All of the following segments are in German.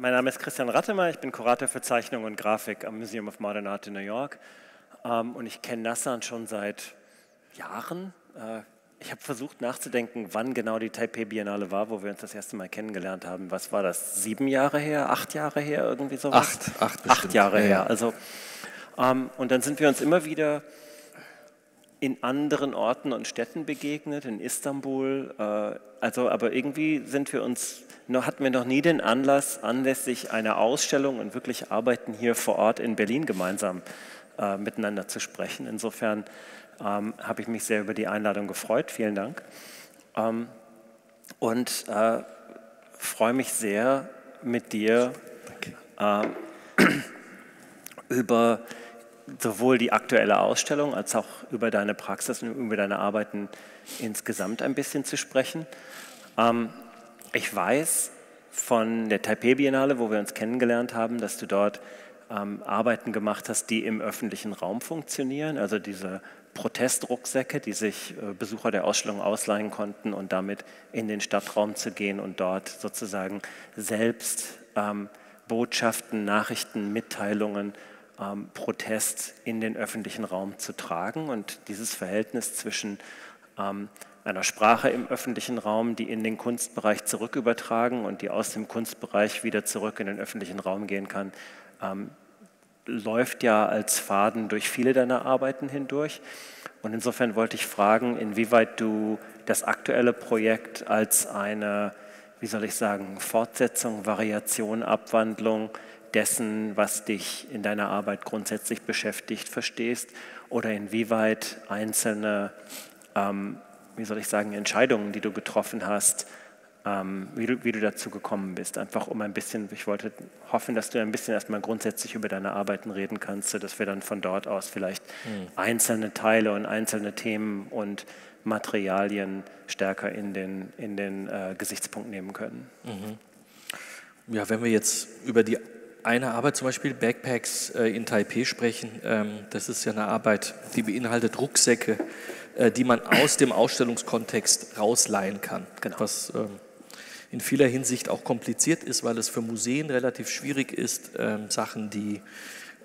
mein Name ist Christian Rattemer, ich bin Kurator für Zeichnung und Grafik am Museum of Modern Art in New York. Ähm, und ich kenne Nassan schon seit Jahren. Äh, ich habe versucht nachzudenken, wann genau die Taipei Biennale war, wo wir uns das erste Mal kennengelernt haben. Was war das? Sieben Jahre her? Acht Jahre her? Irgendwie sowas? Acht, acht, bestimmt. acht Jahre ja, her. Also, ähm, und dann sind wir uns immer wieder in anderen Orten und Städten begegnet, in Istanbul. Äh, also, aber irgendwie sind wir uns, noch, hatten wir noch nie den Anlass, anlässlich einer Ausstellung und wirklich Arbeiten hier vor Ort in Berlin gemeinsam äh, miteinander zu sprechen. Insofern ähm, habe ich mich sehr über die Einladung gefreut. Vielen Dank. Ähm, und äh, freue mich sehr, mit dir äh, über sowohl die aktuelle Ausstellung als auch über deine Praxis und über deine Arbeiten insgesamt ein bisschen zu sprechen. Ähm, ich weiß von der Taipei Biennale, wo wir uns kennengelernt haben, dass du dort ähm, Arbeiten gemacht hast, die im öffentlichen Raum funktionieren, also diese Protestrucksäcke, die sich äh, Besucher der Ausstellung ausleihen konnten und damit in den Stadtraum zu gehen und dort sozusagen selbst ähm, Botschaften, Nachrichten, Mitteilungen, ähm, Protest in den öffentlichen Raum zu tragen. Und dieses Verhältnis zwischen ähm, einer Sprache im öffentlichen Raum, die in den Kunstbereich zurückübertragen und die aus dem Kunstbereich wieder zurück in den öffentlichen Raum gehen kann, ähm, läuft ja als Faden durch viele deiner Arbeiten hindurch. Und insofern wollte ich fragen, inwieweit du das aktuelle Projekt als eine, wie soll ich sagen, Fortsetzung, Variation, Abwandlung dessen, was dich in deiner Arbeit grundsätzlich beschäftigt, verstehst oder inwieweit einzelne, ähm, wie soll ich sagen, Entscheidungen, die du getroffen hast, ähm, wie, du, wie du dazu gekommen bist. Einfach um ein bisschen, ich wollte hoffen, dass du ein bisschen erstmal grundsätzlich über deine Arbeiten reden kannst, sodass wir dann von dort aus vielleicht mhm. einzelne Teile und einzelne Themen und Materialien stärker in den, in den äh, Gesichtspunkt nehmen können. Mhm. Ja, wenn wir jetzt über die eine Arbeit, zum Beispiel Backpacks äh, in Taipei sprechen, ähm, das ist ja eine Arbeit, die beinhaltet Rucksäcke, äh, die man aus dem Ausstellungskontext rausleihen kann. Genau. Was ähm, in vieler Hinsicht auch kompliziert ist, weil es für Museen relativ schwierig ist, ähm, Sachen, die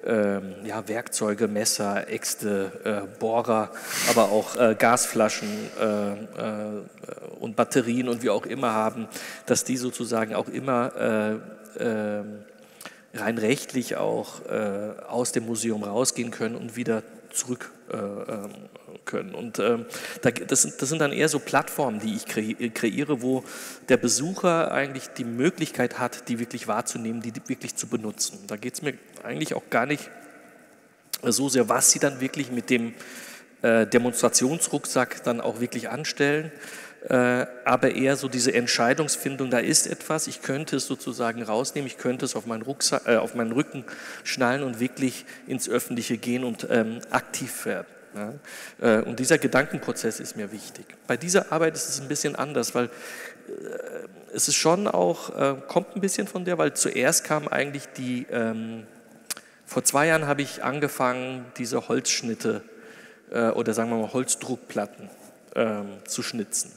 ja, Werkzeuge, Messer, Äxte, äh, Bohrer, aber auch äh, Gasflaschen äh, äh und Batterien und wie auch immer haben, dass die sozusagen auch immer rein rechtlich auch äh, aus dem Museum rausgehen können und wieder zurück ähm, können. Und ähm, das, sind, das sind dann eher so Plattformen, die ich kreiere, wo der Besucher eigentlich die Möglichkeit hat, die wirklich wahrzunehmen, die wirklich zu benutzen. Da geht es mir eigentlich auch gar nicht so sehr, was sie dann wirklich mit dem äh, Demonstrationsrucksack dann auch wirklich anstellen, äh, aber eher so diese Entscheidungsfindung, da ist etwas, ich könnte es sozusagen rausnehmen, ich könnte es auf meinen, Rucksack, äh, auf meinen Rücken schnallen und wirklich ins Öffentliche gehen und ähm, aktiv werden. Ja? Äh, und dieser Gedankenprozess ist mir wichtig. Bei dieser Arbeit ist es ein bisschen anders, weil äh, es ist schon auch, äh, kommt ein bisschen von der, weil zuerst kam eigentlich die, ähm, vor zwei Jahren habe ich angefangen, diese Holzschnitte äh, oder sagen wir mal Holzdruckplatten ähm, zu schnitzen.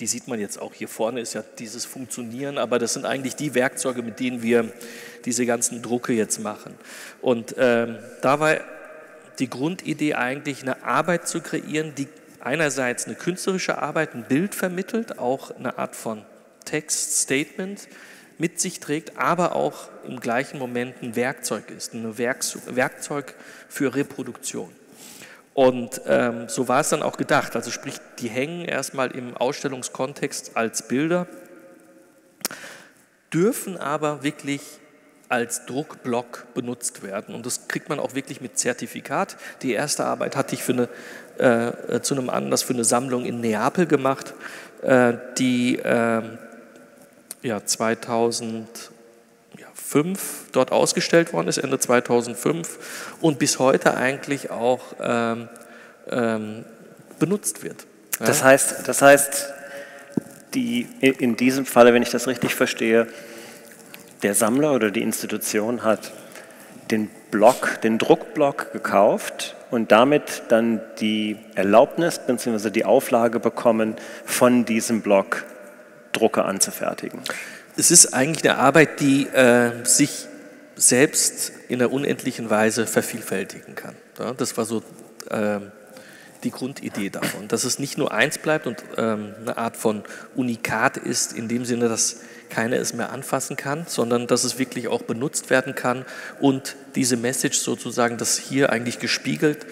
Die sieht man jetzt auch hier vorne, ist ja dieses Funktionieren, aber das sind eigentlich die Werkzeuge, mit denen wir diese ganzen Drucke jetzt machen. Und ähm, da war die Grundidee eigentlich, eine Arbeit zu kreieren, die einerseits eine künstlerische Arbeit, ein Bild vermittelt, auch eine Art von Text, Statement mit sich trägt, aber auch im gleichen Moment ein Werkzeug ist, ein Werkzeug für Reproduktion. Und ähm, so war es dann auch gedacht. Also sprich, die hängen erstmal im Ausstellungskontext als Bilder, dürfen aber wirklich als Druckblock benutzt werden. Und das kriegt man auch wirklich mit Zertifikat. Die erste Arbeit hatte ich für eine, äh, zu einem Anlass für eine Sammlung in Neapel gemacht, äh, die äh, ja, 2005 dort ausgestellt worden ist, Ende 2005 und bis heute eigentlich auch ähm, ähm, benutzt wird. Ja? Das heißt, das heißt die, in diesem Falle, wenn ich das richtig verstehe, der Sammler oder die Institution hat den Block, den Druckblock gekauft und damit dann die Erlaubnis bzw. die Auflage bekommen, von diesem Block Drucke anzufertigen. Es ist eigentlich eine Arbeit, die äh, sich selbst in der unendlichen Weise vervielfältigen kann. Ja, das war so äh, die Grundidee davon, dass es nicht nur eins bleibt und ähm, eine Art von Unikat ist, in dem Sinne, dass keiner es mehr anfassen kann, sondern dass es wirklich auch benutzt werden kann und diese Message sozusagen, das hier eigentlich gespiegelt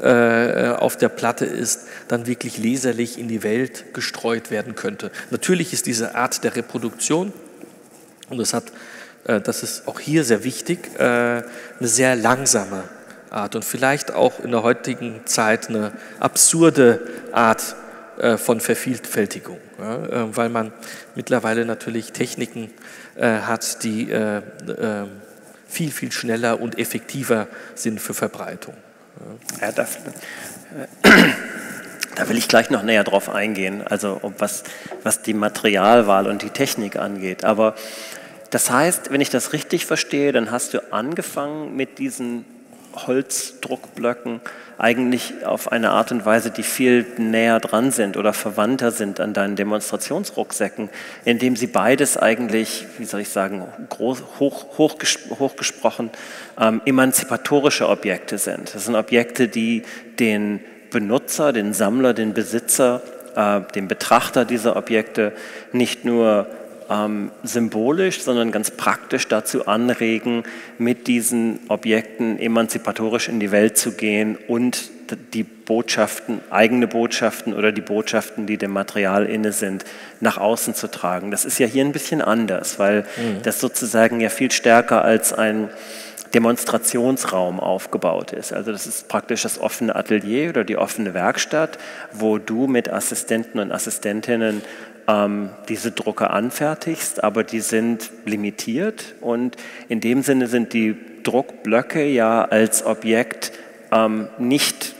äh, auf der Platte ist, dann wirklich leserlich in die Welt gestreut werden könnte. Natürlich ist diese Art der Reproduktion, und das, hat, äh, das ist auch hier sehr wichtig, äh, eine sehr langsame Art und vielleicht auch in der heutigen Zeit eine absurde Art äh, von Vervielfältigung, weil man mittlerweile natürlich Techniken hat, die viel, viel schneller und effektiver sind für Verbreitung. Ja, das, da will ich gleich noch näher drauf eingehen, also was, was die Materialwahl und die Technik angeht. Aber das heißt, wenn ich das richtig verstehe, dann hast du angefangen mit diesen Holzdruckblöcken eigentlich auf eine Art und Weise, die viel näher dran sind oder verwandter sind an deinen Demonstrationsrucksäcken, indem sie beides eigentlich, wie soll ich sagen, groß, hoch, hochgesprochen, ähm, emanzipatorische Objekte sind. Das sind Objekte, die den Benutzer, den Sammler, den Besitzer, äh, den Betrachter dieser Objekte nicht nur ähm, symbolisch, sondern ganz praktisch dazu anregen, mit diesen Objekten emanzipatorisch in die Welt zu gehen und die Botschaften, eigene Botschaften oder die Botschaften, die dem Material inne sind, nach außen zu tragen. Das ist ja hier ein bisschen anders, weil mhm. das sozusagen ja viel stärker als ein Demonstrationsraum aufgebaut ist. Also das ist praktisch das offene Atelier oder die offene Werkstatt, wo du mit Assistenten und Assistentinnen ähm, diese Drucker anfertigst, aber die sind limitiert und in dem Sinne sind die Druckblöcke ja als Objekt ähm, nicht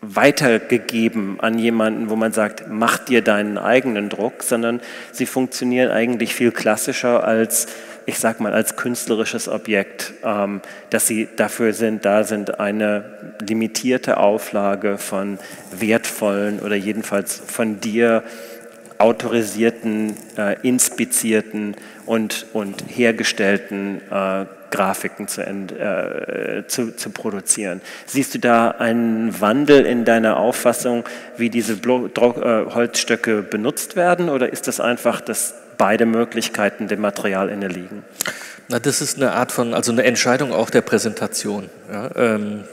weitergegeben an jemanden, wo man sagt, mach dir deinen eigenen Druck, sondern sie funktionieren eigentlich viel klassischer als, ich sag mal, als künstlerisches Objekt, ähm, dass sie dafür sind, da sind eine limitierte Auflage von wertvollen oder jedenfalls von dir autorisierten, äh, inspizierten und, und hergestellten äh, Grafiken zu, äh, zu, zu, produzieren. Siehst du da einen Wandel in deiner Auffassung, wie diese Blo Dro äh, Holzstöcke benutzt werden, oder ist das einfach, dass beide Möglichkeiten dem Material inne liegen? Na, das ist eine Art von, also eine Entscheidung auch der Präsentation. Ja, ähm,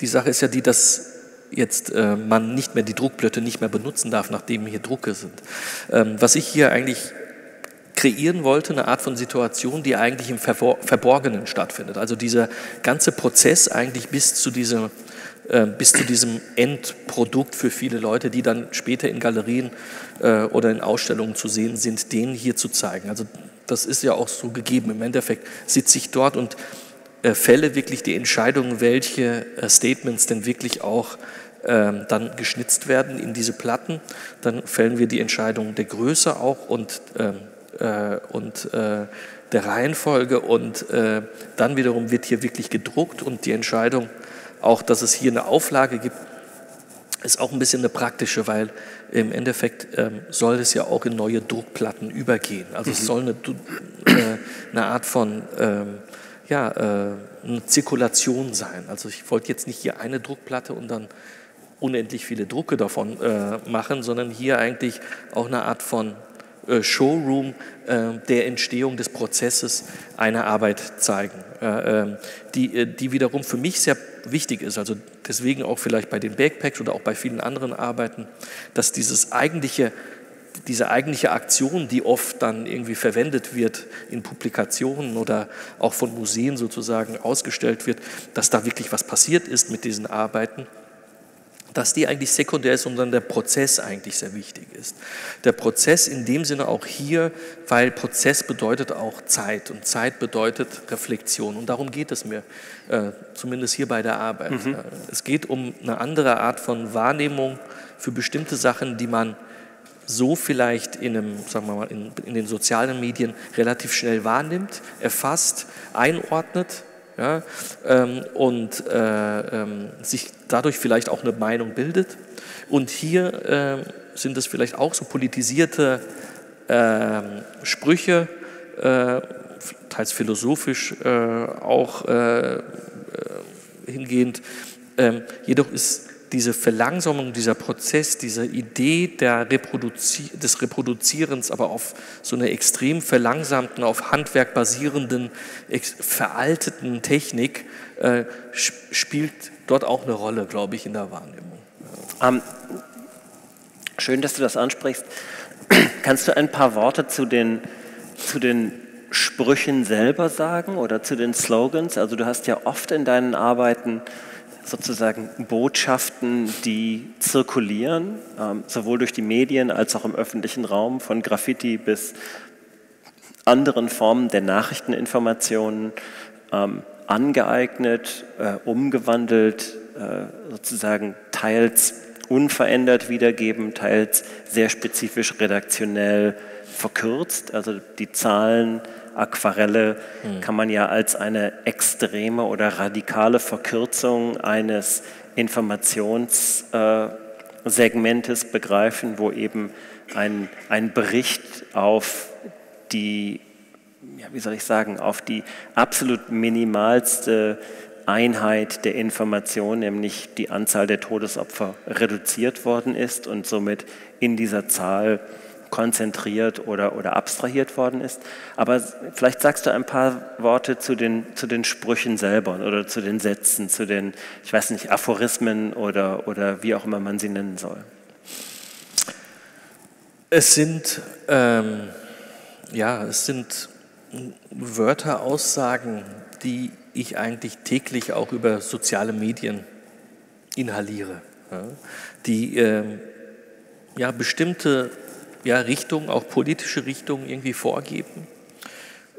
die Sache ist ja die, dass jetzt äh, man nicht mehr die Druckblöcke nicht mehr benutzen darf, nachdem hier Drucke sind. Ähm, was ich hier eigentlich kreieren wollte, eine Art von Situation, die eigentlich im Verborgenen stattfindet. Also dieser ganze Prozess eigentlich bis zu diesem, äh, bis zu diesem Endprodukt für viele Leute, die dann später in Galerien äh, oder in Ausstellungen zu sehen sind, den hier zu zeigen. Also das ist ja auch so gegeben. Im Endeffekt sitze ich dort und äh, fälle wirklich die Entscheidung, welche äh, Statements denn wirklich auch dann geschnitzt werden in diese Platten. Dann fällen wir die Entscheidung der Größe auch und, ähm, äh, und äh, der Reihenfolge und äh, dann wiederum wird hier wirklich gedruckt und die Entscheidung auch, dass es hier eine Auflage gibt, ist auch ein bisschen eine praktische, weil im Endeffekt ähm, soll es ja auch in neue Druckplatten übergehen. Also mhm. es soll eine, äh, eine Art von ähm, ja, äh, eine Zirkulation sein. Also ich wollte jetzt nicht hier eine Druckplatte und dann unendlich viele Drucke davon äh, machen, sondern hier eigentlich auch eine Art von äh, Showroom äh, der Entstehung des Prozesses einer Arbeit zeigen, äh, ähm, die, äh, die wiederum für mich sehr wichtig ist. Also deswegen auch vielleicht bei den Backpacks oder auch bei vielen anderen Arbeiten, dass dieses eigentliche diese eigentliche Aktion, die oft dann irgendwie verwendet wird in Publikationen oder auch von Museen sozusagen ausgestellt wird, dass da wirklich was passiert ist mit diesen Arbeiten, dass die eigentlich sekundär ist, sondern der Prozess eigentlich sehr wichtig ist. Der Prozess in dem Sinne auch hier, weil Prozess bedeutet auch Zeit und Zeit bedeutet Reflexion und darum geht es mir, äh, zumindest hier bei der Arbeit. Mhm. Äh, es geht um eine andere Art von Wahrnehmung für bestimmte Sachen, die man so vielleicht in, einem, sagen wir mal, in, in den sozialen Medien relativ schnell wahrnimmt, erfasst, einordnet ja, ähm, und äh, ähm, sich dadurch vielleicht auch eine Meinung bildet. Und hier äh, sind es vielleicht auch so politisierte äh, Sprüche, teils philosophisch äh, auch äh, äh, hingehend. Ähm, jedoch ist diese Verlangsamung, dieser Prozess, diese Idee Reproduzi des Reproduzierens, aber auf so einer extrem verlangsamten, auf Handwerk basierenden, veralteten Technik, äh, spielt dort auch eine Rolle, glaube ich, in der Wahrnehmung. Ähm, schön, dass du das ansprichst. Kannst du ein paar Worte zu den, zu den Sprüchen selber sagen oder zu den Slogans? Also du hast ja oft in deinen Arbeiten sozusagen Botschaften, die zirkulieren, ähm, sowohl durch die Medien als auch im öffentlichen Raum, von Graffiti bis anderen Formen der Nachrichteninformationen, ähm, angeeignet, äh, umgewandelt, äh, sozusagen teils unverändert wiedergeben, teils sehr spezifisch redaktionell verkürzt. Also die Zahlen Aquarelle mhm. kann man ja als eine extreme oder radikale Verkürzung eines Informationssegmentes äh, begreifen, wo eben ein, ein Bericht auf die, ja, wie soll ich sagen, auf die absolut minimalste Einheit der Information, nämlich die Anzahl der Todesopfer, reduziert worden ist und somit in dieser Zahl konzentriert oder, oder abstrahiert worden ist. Aber vielleicht sagst du ein paar Worte zu den, zu den Sprüchen selber oder zu den Sätzen, zu den, ich weiß nicht, Aphorismen oder, oder wie auch immer man sie nennen soll. Es sind, ähm, ja, es sind Wörter, Aussagen, die ich eigentlich täglich auch über soziale Medien inhaliere, ja, die äh, ja, bestimmte ja, Richtungen, auch politische Richtungen irgendwie vorgeben.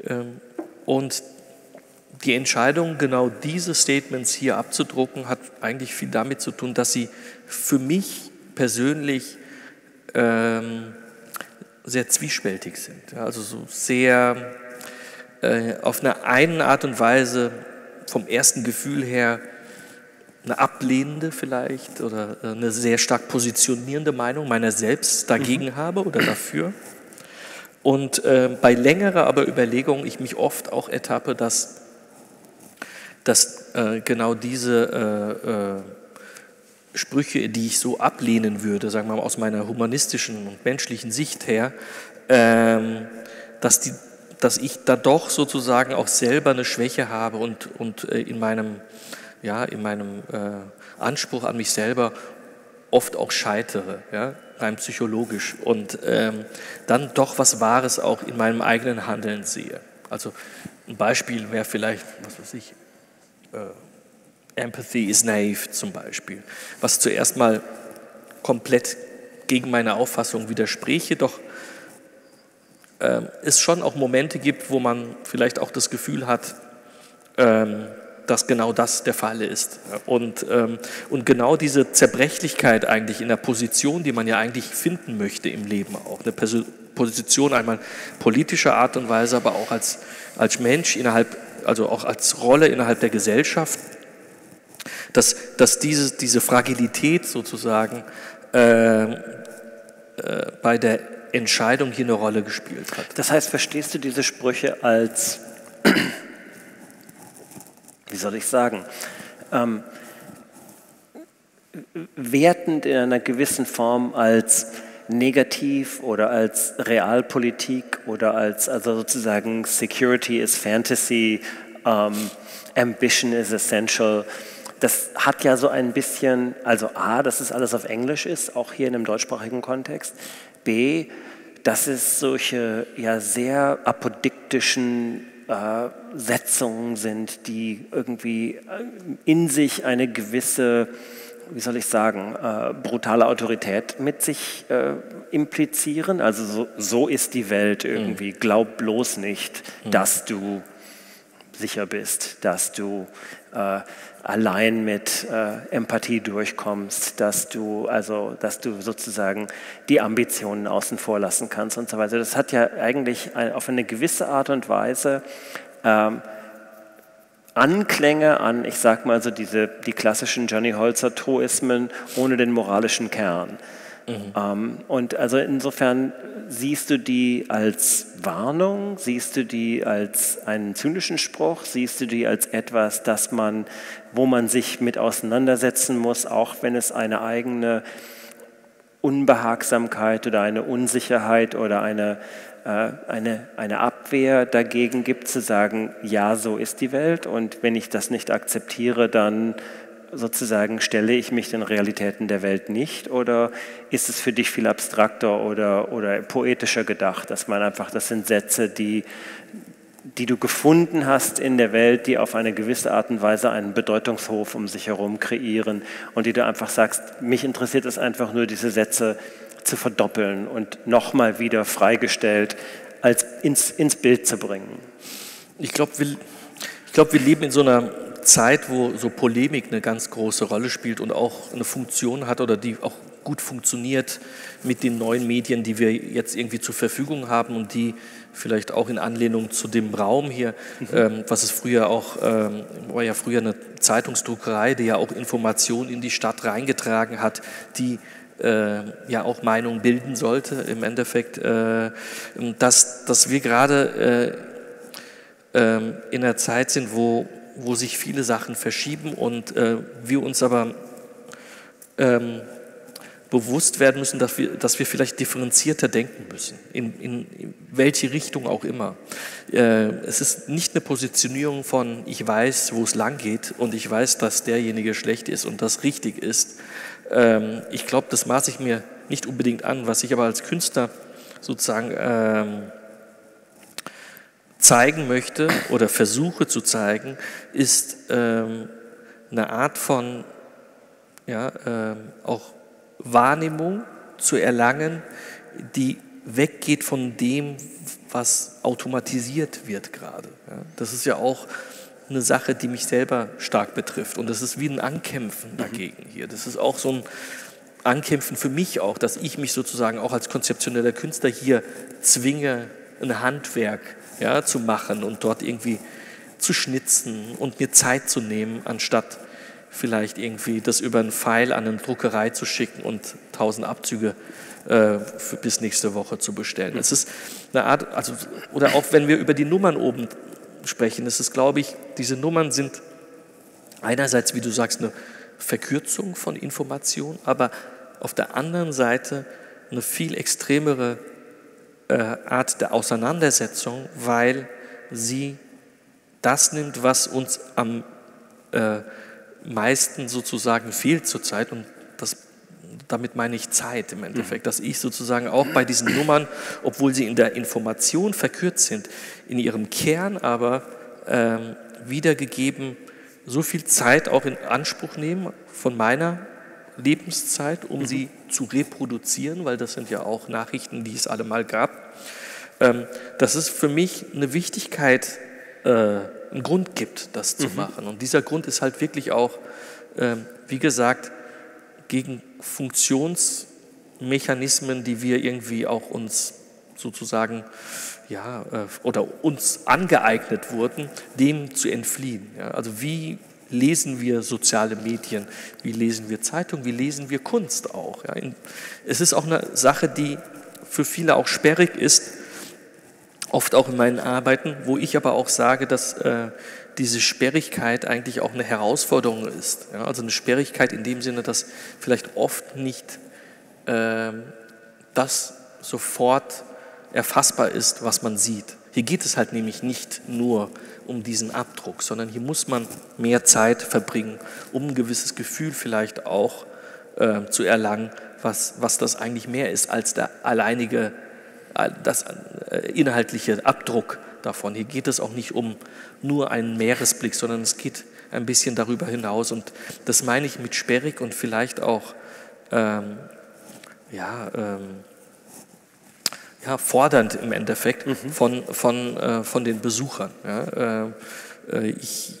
Ähm, und die Entscheidung, genau diese Statements hier abzudrucken, hat eigentlich viel damit zu tun, dass sie für mich persönlich ähm, sehr zwiespältig sind. Also so sehr äh, auf eine einen Art und Weise vom ersten Gefühl her eine ablehnende vielleicht oder äh, eine sehr stark positionierende Meinung meiner selbst dagegen mhm. habe oder dafür. Und äh, bei längerer aber Überlegung ich mich oft auch ertappe, dass, dass äh, genau diese äh, äh Sprüche, die ich so ablehnen würde, sagen wir mal aus meiner humanistischen und menschlichen Sicht her, ähm, dass, die, dass ich da doch sozusagen auch selber eine Schwäche habe und, und äh, in meinem ja, in meinem äh, Anspruch an mich selber oft auch scheitere, ja, rein psychologisch und ähm, dann doch was Wahres auch in meinem eigenen Handeln sehe. Also ein Beispiel wäre vielleicht, was weiß ich, äh, Empathy is naive zum Beispiel, was zuerst mal komplett gegen meine Auffassung widerspräche, doch äh, es schon auch Momente gibt, wo man vielleicht auch das Gefühl hat, ähm, dass genau das der Fall ist. Und, ähm, und genau diese Zerbrechlichkeit eigentlich in der Position, die man ja eigentlich finden möchte im Leben auch, eine Position einmal politischer Art und Weise, aber auch als, als Mensch innerhalb, also auch als Rolle innerhalb der Gesellschaft, dass, dass diese, diese Fragilität sozusagen äh, äh, bei der Entscheidung hier eine Rolle gespielt hat. Das heißt, verstehst du diese Sprüche als wie soll ich sagen, ähm, wertend in einer gewissen Form als negativ oder als Realpolitik oder als also sozusagen Security is Fantasy, ähm, Ambition is essential. Das hat ja so ein bisschen, also A, dass es alles auf Englisch ist, auch hier in einem deutschsprachigen Kontext. B, dass es solche ja sehr apodiktischen äh, Setzungen sind, die irgendwie äh, in sich eine gewisse, wie soll ich sagen, äh, brutale Autorität mit sich äh, implizieren. Also so, so, ist die Welt irgendwie. Mhm. Glaub bloß nicht, mhm. dass du sicher bist, dass du äh, allein mit äh, Empathie durchkommst, dass du also, dass du sozusagen die Ambitionen außen vor lassen kannst und so weiter. Das hat ja eigentlich ein, auf eine gewisse Art und Weise ähm, Anklänge an, ich sag mal so diese die klassischen Johnny Holzer Troismen ohne den moralischen Kern. Mhm. Ähm, und also insofern siehst du die als Warnung, siehst du die als einen zynischen Spruch, siehst du die als etwas, das man, wo man sich mit auseinandersetzen muss, auch wenn es eine eigene Unbehagsamkeit oder eine Unsicherheit oder eine, äh, eine, eine Abwehr dagegen gibt, zu sagen, ja, so ist die Welt und wenn ich das nicht akzeptiere, dann sozusagen stelle ich mich den Realitäten der Welt nicht oder ist es für dich viel abstrakter oder, oder poetischer gedacht, dass man einfach, das sind Sätze, die, die du gefunden hast in der Welt, die auf eine gewisse Art und Weise einen Bedeutungshof um sich herum kreieren und die du einfach sagst, mich interessiert es einfach nur, diese Sätze zu verdoppeln und nochmal wieder freigestellt als ins, ins Bild zu bringen. Ich glaube, wir, glaub, wir leben in so einer Zeit, wo so Polemik eine ganz große Rolle spielt und auch eine Funktion hat oder die auch gut funktioniert mit den neuen Medien, die wir jetzt irgendwie zur Verfügung haben und die vielleicht auch in Anlehnung zu dem Raum hier, mhm. ähm, was es früher auch, ähm, war ja früher eine Zeitungsdruckerei, die ja auch Informationen in die Stadt reingetragen hat, die äh, ja auch Meinung bilden sollte im Endeffekt, äh, dass, dass wir gerade äh, ähm, in einer Zeit sind, wo wo sich viele Sachen verschieben und äh, wir uns aber ähm, bewusst werden müssen, dass wir, dass wir vielleicht differenzierter denken müssen, in, in, welche Richtung auch immer. Äh, es ist nicht eine Positionierung von, ich weiß, wo es lang geht und ich weiß, dass derjenige schlecht ist und das richtig ist. Ähm, ich glaube, das maße ich mir nicht unbedingt an, was ich aber als Künstler sozusagen ähm, zeigen möchte oder versuche zu zeigen, ist ähm, eine Art von ja, ähm, auch Wahrnehmung zu erlangen, die weggeht von dem, was automatisiert wird gerade. Ja, das ist ja auch eine Sache, die mich selber stark betrifft. Und das ist wie ein Ankämpfen dagegen hier. Das ist auch so ein Ankämpfen für mich auch, dass ich mich sozusagen auch als konzeptioneller Künstler hier zwinge, ein Handwerk ja, zu machen und dort irgendwie zu schnitzen und mir Zeit zu nehmen, anstatt vielleicht irgendwie das über einen Pfeil an eine Druckerei zu schicken und tausend Abzüge äh, für bis nächste Woche zu bestellen. Es ist eine Art, also, oder auch wenn wir über die Nummern oben sprechen, ist es, glaube ich, diese Nummern sind einerseits, wie du sagst, eine Verkürzung von Information, aber auf der anderen Seite eine viel extremere Art der Auseinandersetzung, weil sie das nimmt, was uns am äh, meisten sozusagen fehlt zurzeit und das damit meine ich Zeit im Endeffekt, dass ich sozusagen auch bei diesen Nummern, obwohl sie in der Information verkürzt sind, in ihrem Kern aber ähm, wiedergegeben so viel Zeit auch in Anspruch nehmen von meiner Lebenszeit, um mhm. sie zu reproduzieren, weil das sind ja auch Nachrichten, die es alle mal gab. Ähm, dass es für mich eine Wichtigkeit, äh, einen Grund gibt, das zu mhm. machen. Und dieser Grund ist halt wirklich auch, äh, wie gesagt, gegen Funktionsmechanismen, die wir irgendwie auch uns sozusagen ja, äh, oder uns angeeignet wurden, dem zu entfliehen. Ja, also wie lesen wir soziale Medien, wie lesen wir Zeitungen, wie lesen wir Kunst auch. Ja. Es ist auch eine Sache, die für viele auch sperrig ist, oft auch in meinen Arbeiten, wo ich aber auch sage, dass äh, diese Sperrigkeit eigentlich auch eine Herausforderung ist. Ja. Also eine Sperrigkeit in dem Sinne, dass vielleicht oft nicht äh, das sofort erfassbar ist, was man sieht. Hier geht es halt nämlich nicht nur um diesen Abdruck, sondern hier muss man mehr Zeit verbringen, um ein gewisses Gefühl vielleicht auch äh, zu erlangen, was, was das eigentlich mehr ist als der alleinige, äh, das äh, inhaltliche Abdruck davon. Hier geht es auch nicht um nur einen Meeresblick, sondern es geht ein bisschen darüber hinaus. Und das meine ich mit sperrig und vielleicht auch ähm, ja, ähm, ja, fordernd im Endeffekt mhm. von, von, äh, von den Besuchern. Ja, äh, äh, ich,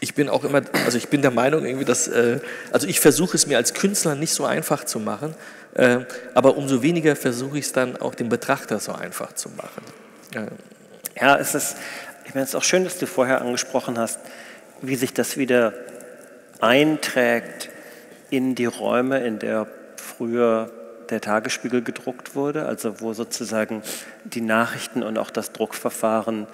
ich bin auch immer, also ich bin der Meinung irgendwie, dass, äh, also ich versuche es mir als Künstler nicht so einfach zu machen, äh, aber umso weniger versuche ich es dann auch dem Betrachter so einfach zu machen. Ja, es ist, ich meine, es ist auch schön, dass du vorher angesprochen hast, wie sich das wieder einträgt in die Räume, in der früher der Tagesspiegel gedruckt wurde, also wo sozusagen die Nachrichten und auch das Druckverfahren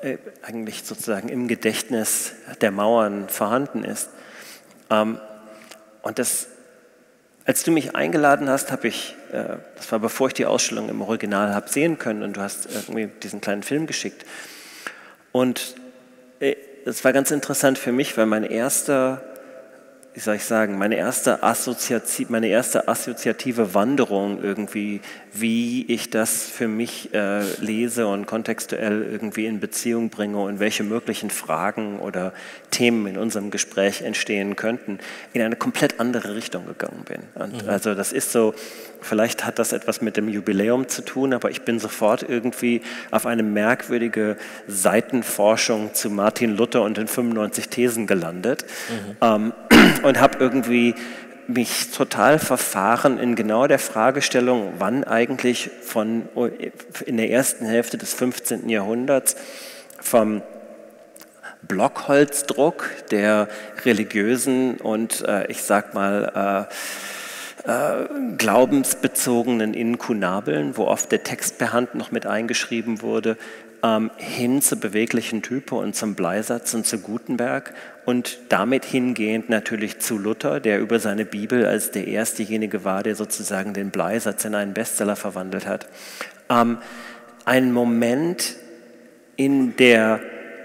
äh, eigentlich sozusagen im Gedächtnis der Mauern vorhanden ist. Ähm, und das, als du mich eingeladen hast, habe ich, äh, das war bevor ich die Ausstellung im Original habe sehen können und du hast irgendwie diesen kleinen Film geschickt. Und äh, es war ganz interessant für mich, weil mein erster wie soll ich sagen, meine erste, Assoziativ, meine erste assoziative Wanderung irgendwie, wie ich das für mich äh, lese und kontextuell irgendwie in Beziehung bringe und welche möglichen Fragen oder Themen in unserem Gespräch entstehen könnten, in eine komplett andere Richtung gegangen bin. Mhm. also das ist so, vielleicht hat das etwas mit dem Jubiläum zu tun, aber ich bin sofort irgendwie auf eine merkwürdige Seitenforschung zu Martin Luther und den 95 Thesen gelandet. Mhm. Ähm, und habe irgendwie mich total verfahren in genau der Fragestellung, wann eigentlich von in der ersten Hälfte des 15. Jahrhunderts vom Blockholzdruck der religiösen und äh, ich sag mal äh, äh, glaubensbezogenen Inkunabeln, wo oft der Text per Hand noch mit eingeschrieben wurde, ähm, hin zur beweglichen Type und zum Bleisatz und zu Gutenberg und damit hingehend natürlich zu Luther, der über seine Bibel als der erstejenige war, der sozusagen den Bleisatz in einen Bestseller verwandelt hat. Ähm, ein Moment in der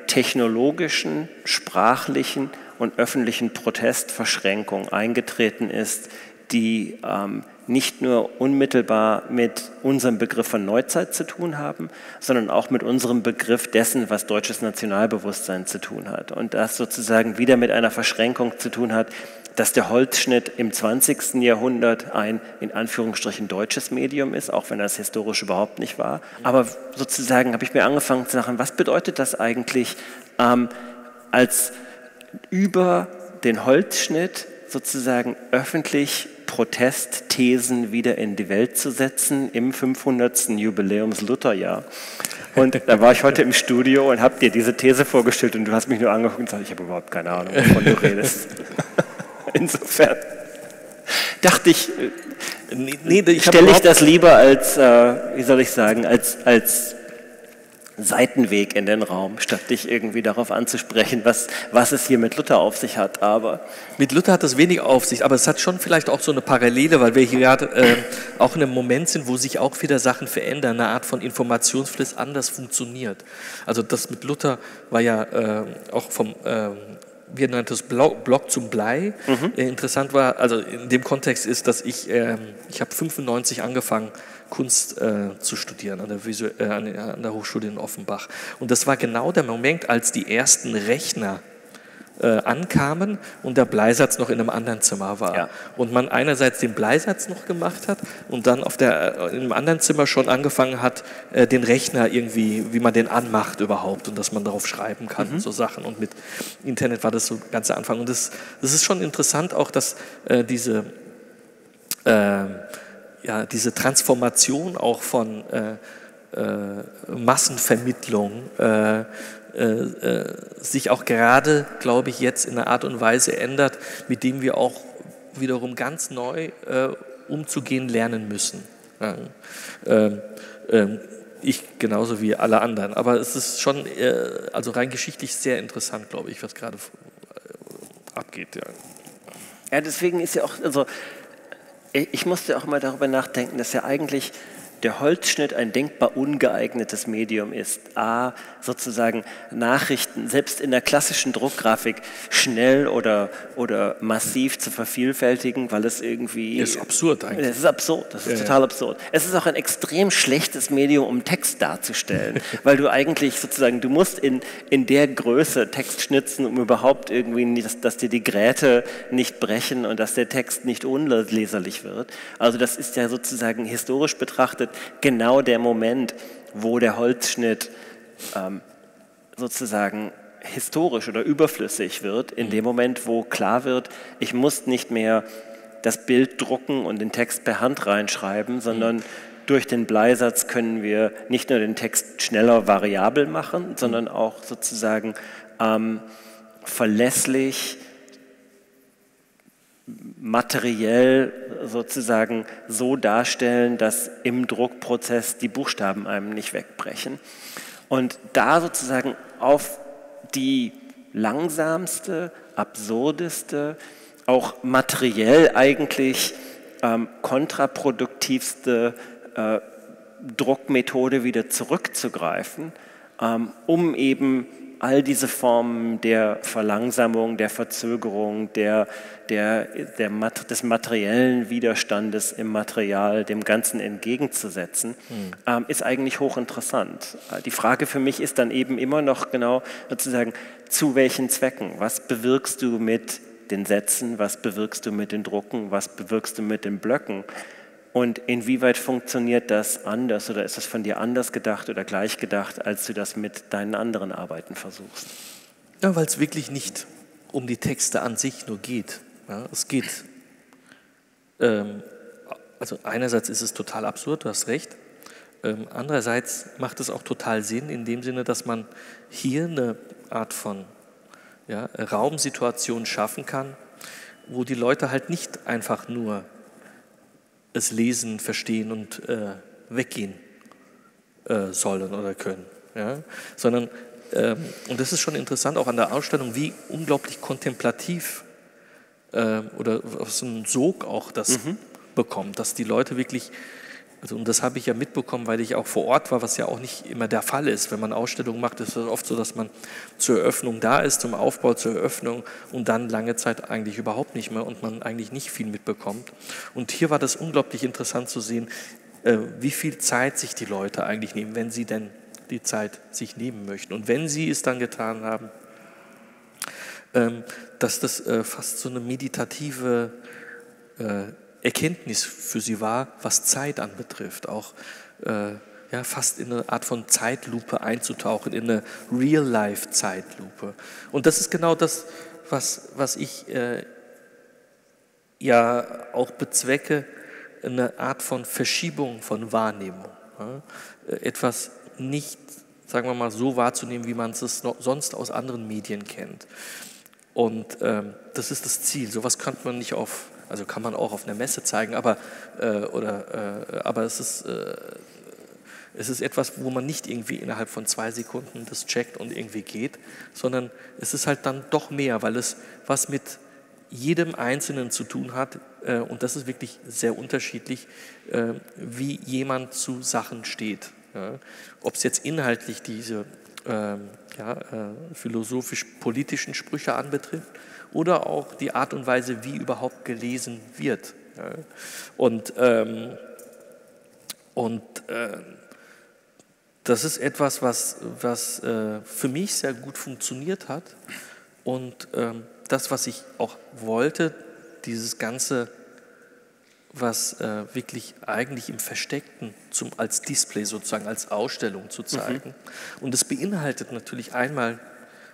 technologischen, sprachlichen und öffentlichen Protestverschränkung eingetreten ist, die ähm, nicht nur unmittelbar mit unserem Begriff von Neuzeit zu tun haben, sondern auch mit unserem Begriff dessen, was deutsches Nationalbewusstsein zu tun hat. Und das sozusagen wieder mit einer Verschränkung zu tun hat, dass der Holzschnitt im 20. Jahrhundert ein in Anführungsstrichen deutsches Medium ist, auch wenn das historisch überhaupt nicht war. Aber sozusagen habe ich mir angefangen zu sagen, was bedeutet das eigentlich ähm, als über den Holzschnitt sozusagen öffentlich Protestthesen wieder in die Welt zu setzen im 500. Jubiläums-Lutherjahr. Und da war ich heute im Studio und habe dir diese These vorgestellt und du hast mich nur angeguckt und gesagt, ich habe überhaupt keine Ahnung, wovon du redest. Insofern dachte ich, nee, nee, ich stelle ich das lieber als, äh, wie soll ich sagen, als, als Seitenweg in den Raum, statt dich irgendwie darauf anzusprechen, was, was es hier mit Luther auf sich hat. Aber mit Luther hat das wenig auf sich, aber es hat schon vielleicht auch so eine Parallele, weil wir hier gerade äh, auch in einem Moment sind, wo sich auch wieder Sachen verändern, eine Art von Informationsfluss anders funktioniert. Also das mit Luther war ja äh, auch vom äh, wie nanntes Block zum Blei. Mhm. Äh, interessant war, also in dem Kontext ist, dass ich, äh, ich habe 95 angefangen, Kunst äh, zu studieren an der, Visu äh, an der Hochschule in Offenbach. Und das war genau der Moment, als die ersten Rechner äh, ankamen und der Bleisatz noch in einem anderen Zimmer war. Ja. Und man einerseits den Bleisatz noch gemacht hat und dann auf der, äh, in einem anderen Zimmer schon angefangen hat, äh, den Rechner irgendwie, wie man den anmacht überhaupt und dass man darauf schreiben kann, mhm. so Sachen. Und mit Internet war das so ganz der Anfang. Und das, das ist schon interessant auch, dass äh, diese äh, ja, diese Transformation auch von äh, äh, Massenvermittlung äh, sich auch gerade, glaube ich, jetzt in einer Art und Weise ändert, mit dem wir auch wiederum ganz neu umzugehen lernen müssen. Ähm, ähm, ich genauso wie alle anderen. Aber es ist schon, also rein geschichtlich sehr interessant, glaube ich, was gerade abgeht. Ja. ja, deswegen ist ja auch, also ich musste auch mal darüber nachdenken, dass ja eigentlich der Holzschnitt ein denkbar ungeeignetes Medium ist. A, sozusagen Nachrichten, selbst in der klassischen Druckgrafik, schnell oder, oder massiv zu vervielfältigen, weil es irgendwie... Das ist absurd eigentlich. Es ist absurd, das ist ja, total ja. absurd. Es ist auch ein extrem schlechtes Medium, um Text darzustellen, weil du eigentlich sozusagen, du musst in, in der Größe Text schnitzen, um überhaupt irgendwie, nicht, dass, dass dir die Gräte nicht brechen und dass der Text nicht unleserlich wird. Also das ist ja sozusagen historisch betrachtet genau der Moment, wo der Holzschnitt ähm, sozusagen historisch oder überflüssig wird, in dem Moment, wo klar wird, ich muss nicht mehr das Bild drucken und den Text per Hand reinschreiben, sondern mhm. durch den Bleisatz können wir nicht nur den Text schneller variabel machen, sondern auch sozusagen ähm, verlässlich materiell sozusagen so darstellen, dass im Druckprozess die Buchstaben einem nicht wegbrechen. Und da sozusagen auf die langsamste, absurdeste, auch materiell eigentlich ähm, kontraproduktivste äh, Druckmethode wieder zurückzugreifen, ähm, um eben all diese Formen der Verlangsamung, der Verzögerung, der, der, der, des materiellen Widerstandes im Material dem Ganzen entgegenzusetzen, mhm. ähm, ist eigentlich hochinteressant. Die Frage für mich ist dann eben immer noch genau sozusagen, zu welchen Zwecken? Was bewirkst du mit den Sätzen? Was bewirkst du mit den Drucken? Was bewirkst du mit den Blöcken? Und inwieweit funktioniert das anders oder ist das von dir anders gedacht oder gleich gedacht, als du das mit deinen anderen Arbeiten versuchst? Ja, weil es wirklich nicht um die Texte an sich nur geht. Ja, es geht, ähm, also einerseits ist es total absurd, du hast recht. Ähm, andererseits macht es auch total Sinn in dem Sinne, dass man hier eine Art von ja, Raumsituation schaffen kann, wo die Leute halt nicht einfach nur es lesen, verstehen und äh, weggehen äh, sollen oder können. Ja? Sondern, ähm, und das ist schon interessant auch an der Ausstellung, wie unglaublich kontemplativ äh, oder so ein Sog auch das mhm. bekommt, dass die Leute wirklich also, und das habe ich ja mitbekommen, weil ich auch vor Ort war, was ja auch nicht immer der Fall ist. Wenn man Ausstellungen macht, ist es oft so, dass man zur Eröffnung da ist, zum Aufbau zur Eröffnung und dann lange Zeit eigentlich überhaupt nicht mehr und man eigentlich nicht viel mitbekommt. Und hier war das unglaublich interessant zu sehen, äh, wie viel Zeit sich die Leute eigentlich nehmen, wenn sie denn die Zeit sich nehmen möchten. Und wenn sie es dann getan haben, ähm, dass das äh, fast so eine meditative äh, Erkenntnis für sie war, was Zeit anbetrifft, auch äh, ja, fast in eine Art von Zeitlupe einzutauchen, in eine Real-Life-Zeitlupe. Und das ist genau das, was, was ich äh, ja auch bezwecke, eine Art von Verschiebung von Wahrnehmung. Ja? Etwas nicht, sagen wir mal, so wahrzunehmen, wie man es sonst aus anderen Medien kennt. Und ähm, das ist das Ziel. Sowas kann man nicht auf also kann man auch auf einer Messe zeigen, aber, äh, oder, äh, aber es, ist, äh, es ist etwas, wo man nicht irgendwie innerhalb von zwei Sekunden das checkt und irgendwie geht, sondern es ist halt dann doch mehr, weil es was mit jedem Einzelnen zu tun hat. Äh, und das ist wirklich sehr unterschiedlich, äh, wie jemand zu Sachen steht. Ja. Ob es jetzt inhaltlich diese ähm, ja, äh, philosophisch-politischen Sprüche anbetrifft oder auch die Art und Weise, wie überhaupt gelesen wird. Und, ähm, und äh, das ist etwas, was, was äh, für mich sehr gut funktioniert hat. Und ähm, das, was ich auch wollte, dieses ganze, was äh, wirklich eigentlich im Versteckten zum, als Display sozusagen, als Ausstellung zu zeigen. Mhm. Und es beinhaltet natürlich einmal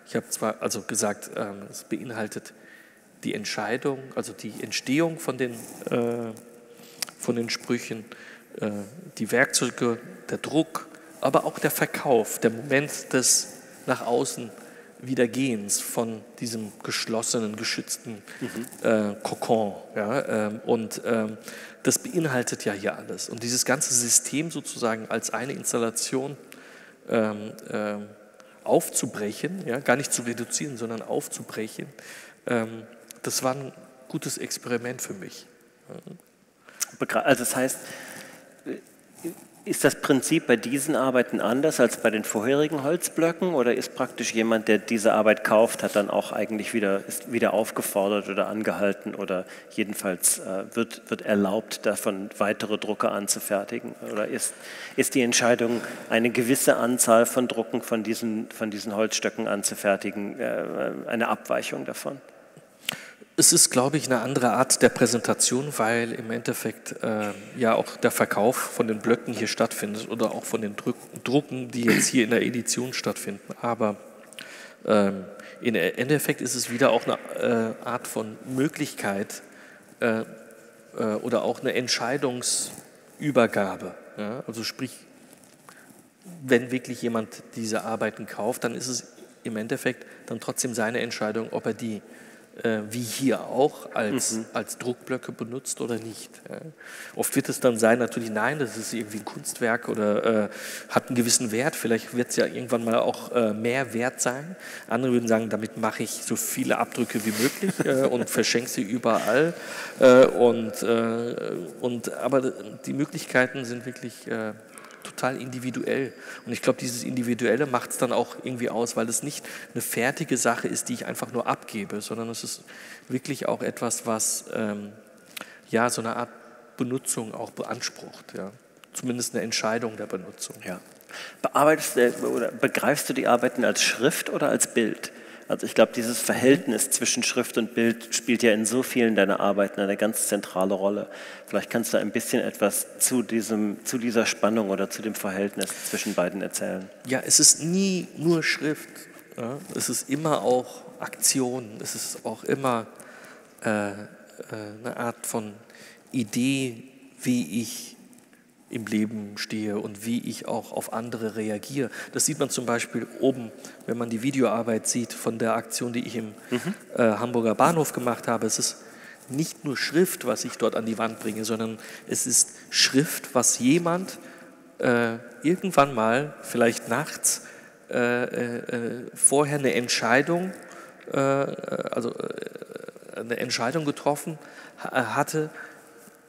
ich habe zwar also gesagt, ähm, es beinhaltet die Entscheidung, also die Entstehung von den, äh, von den Sprüchen, äh, die Werkzeuge, der Druck, aber auch der Verkauf, der Moment des nach außen Wiedergehens von diesem geschlossenen, geschützten mhm. äh, Kokon. Ja, ähm, und ähm, das beinhaltet ja hier alles. Und dieses ganze System sozusagen als eine Installation ähm, ähm, aufzubrechen, ja, gar nicht zu reduzieren, sondern aufzubrechen, ähm, das war ein gutes Experiment für mich. Also das heißt, ist das Prinzip bei diesen Arbeiten anders als bei den vorherigen Holzblöcken oder ist praktisch jemand, der diese Arbeit kauft, hat dann auch eigentlich wieder, ist wieder aufgefordert oder angehalten oder jedenfalls äh, wird, wird erlaubt, davon weitere Drucke anzufertigen? Oder ist, ist die Entscheidung, eine gewisse Anzahl von Drucken von diesen, von diesen Holzstöcken anzufertigen, äh, eine Abweichung davon? Es ist, glaube ich, eine andere Art der Präsentation, weil im Endeffekt äh, ja auch der Verkauf von den Blöcken hier stattfindet oder auch von den Druck, Drucken, die jetzt hier in der Edition stattfinden. Aber ähm, im Endeffekt ist es wieder auch eine äh, Art von Möglichkeit äh, äh oder auch eine Entscheidungsübergabe. Ja? Also sprich, wenn wirklich jemand diese Arbeiten kauft, dann ist es im Endeffekt dann trotzdem seine Entscheidung, ob er die äh, wie hier auch, als, mhm. als Druckblöcke benutzt oder nicht. Ja. Oft wird es dann sein, natürlich, nein, das ist irgendwie ein Kunstwerk oder äh, hat einen gewissen Wert, vielleicht wird es ja irgendwann mal auch äh, mehr wert sein. Andere würden sagen, damit mache ich so viele Abdrücke wie möglich äh, und verschenke sie überall. Äh, und, äh, und, aber die Möglichkeiten sind wirklich total individuell. Und ich glaube, dieses Individuelle macht es dann auch irgendwie aus, weil es nicht eine fertige Sache ist, die ich einfach nur abgebe, sondern es ist wirklich auch etwas, was ähm, ja so eine Art Benutzung auch beansprucht. Ja. Zumindest eine Entscheidung der Benutzung. Ja. Bearbeitest du oder begreifst du die Arbeiten als Schrift oder als Bild? Also ich glaube, dieses Verhältnis zwischen Schrift und Bild spielt ja in so vielen deiner Arbeiten eine ganz zentrale Rolle. Vielleicht kannst du ein bisschen etwas zu, diesem, zu dieser Spannung oder zu dem Verhältnis zwischen beiden erzählen. Ja, es ist nie nur Schrift. Ja? Es ist immer auch Aktion. Es ist auch immer äh, äh, eine Art von Idee, wie ich im Leben stehe und wie ich auch auf andere reagiere. Das sieht man zum Beispiel oben, wenn man die Videoarbeit sieht von der Aktion, die ich im mhm. äh, Hamburger Bahnhof gemacht habe. Es ist nicht nur Schrift, was ich dort an die Wand bringe, sondern es ist Schrift, was jemand äh, irgendwann mal, vielleicht nachts, äh, äh vorher eine Entscheidung, äh, also äh, eine Entscheidung getroffen hatte,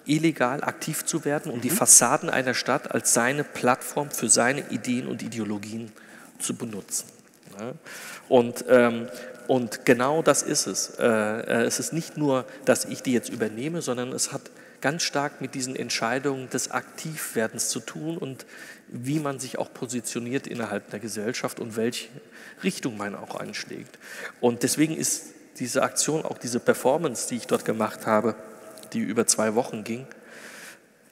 illegal aktiv zu werden und mhm. die Fassaden einer Stadt als seine Plattform für seine Ideen und Ideologien zu benutzen. Und, ähm, und genau das ist es. Äh, äh, es ist nicht nur, dass ich die jetzt übernehme, sondern es hat ganz stark mit diesen Entscheidungen des Aktivwerdens zu tun und wie man sich auch positioniert innerhalb der Gesellschaft und welche Richtung man auch einschlägt. Und deswegen ist diese Aktion, auch diese Performance, die ich dort gemacht habe, die über zwei Wochen ging,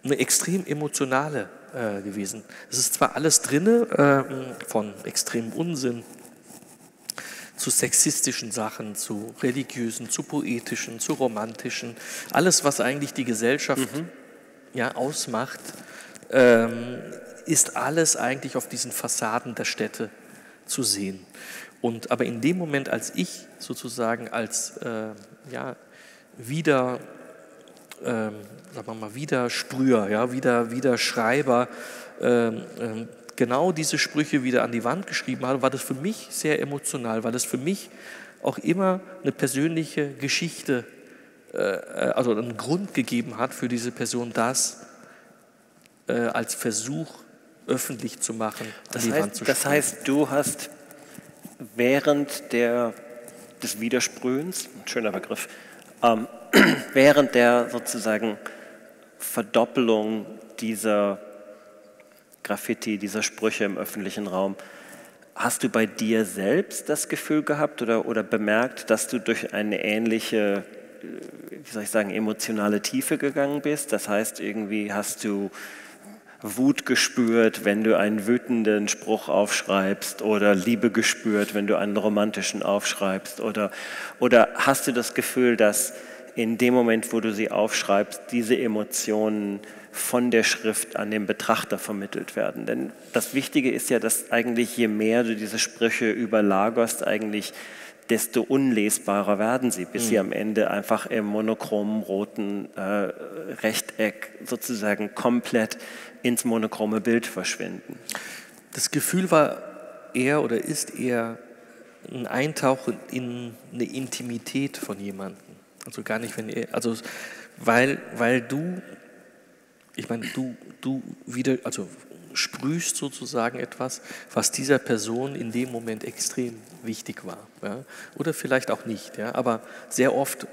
eine extrem emotionale äh, gewesen. Es ist zwar alles drin, äh, von extremem Unsinn zu sexistischen Sachen, zu religiösen, zu poetischen, zu romantischen, alles, was eigentlich die Gesellschaft mhm. ja, ausmacht, ähm, ist alles eigentlich auf diesen Fassaden der Städte zu sehen. Und aber in dem Moment, als ich sozusagen als äh, ja, wieder ähm, sagen wir mal, Widersprüher, ja, wieder, Widerschreiber ähm, ähm, genau diese Sprüche wieder an die Wand geschrieben habe, war das für mich sehr emotional, weil das für mich auch immer eine persönliche Geschichte, äh, äh also einen Grund gegeben hat für diese Person, das äh, als Versuch öffentlich zu machen, das an die heißt, Wand zu schreiben. Das heißt, du hast während der, des Widersprühens, ein schöner Begriff, ähm, während der sozusagen Verdoppelung dieser Graffiti, dieser Sprüche im öffentlichen Raum, hast du bei dir selbst das Gefühl gehabt oder, oder bemerkt, dass du durch eine ähnliche, äh, wie soll ich sagen, emotionale Tiefe gegangen bist? Das heißt, irgendwie hast du Wut gespürt, wenn du einen wütenden Spruch aufschreibst oder Liebe gespürt, wenn du einen romantischen aufschreibst oder, oder hast du das Gefühl, dass in dem Moment, wo du sie aufschreibst, diese Emotionen von der Schrift an den Betrachter vermittelt werden. Denn das Wichtige ist ja, dass eigentlich je mehr du diese Sprüche überlagerst, eigentlich desto unlesbarer werden sie, bis mhm. sie am Ende einfach im monochromen roten äh, Rechteck sozusagen komplett ins monochrome Bild verschwinden. Das Gefühl war eher oder ist eher ein Eintauchen in eine Intimität von jemandem. Also gar nicht, wenn ihr, also weil, weil du, ich meine, du, du wieder, also sprühst sozusagen etwas, was dieser Person in dem Moment extrem wichtig war. Ja? Oder vielleicht auch nicht. Ja? Aber sehr oft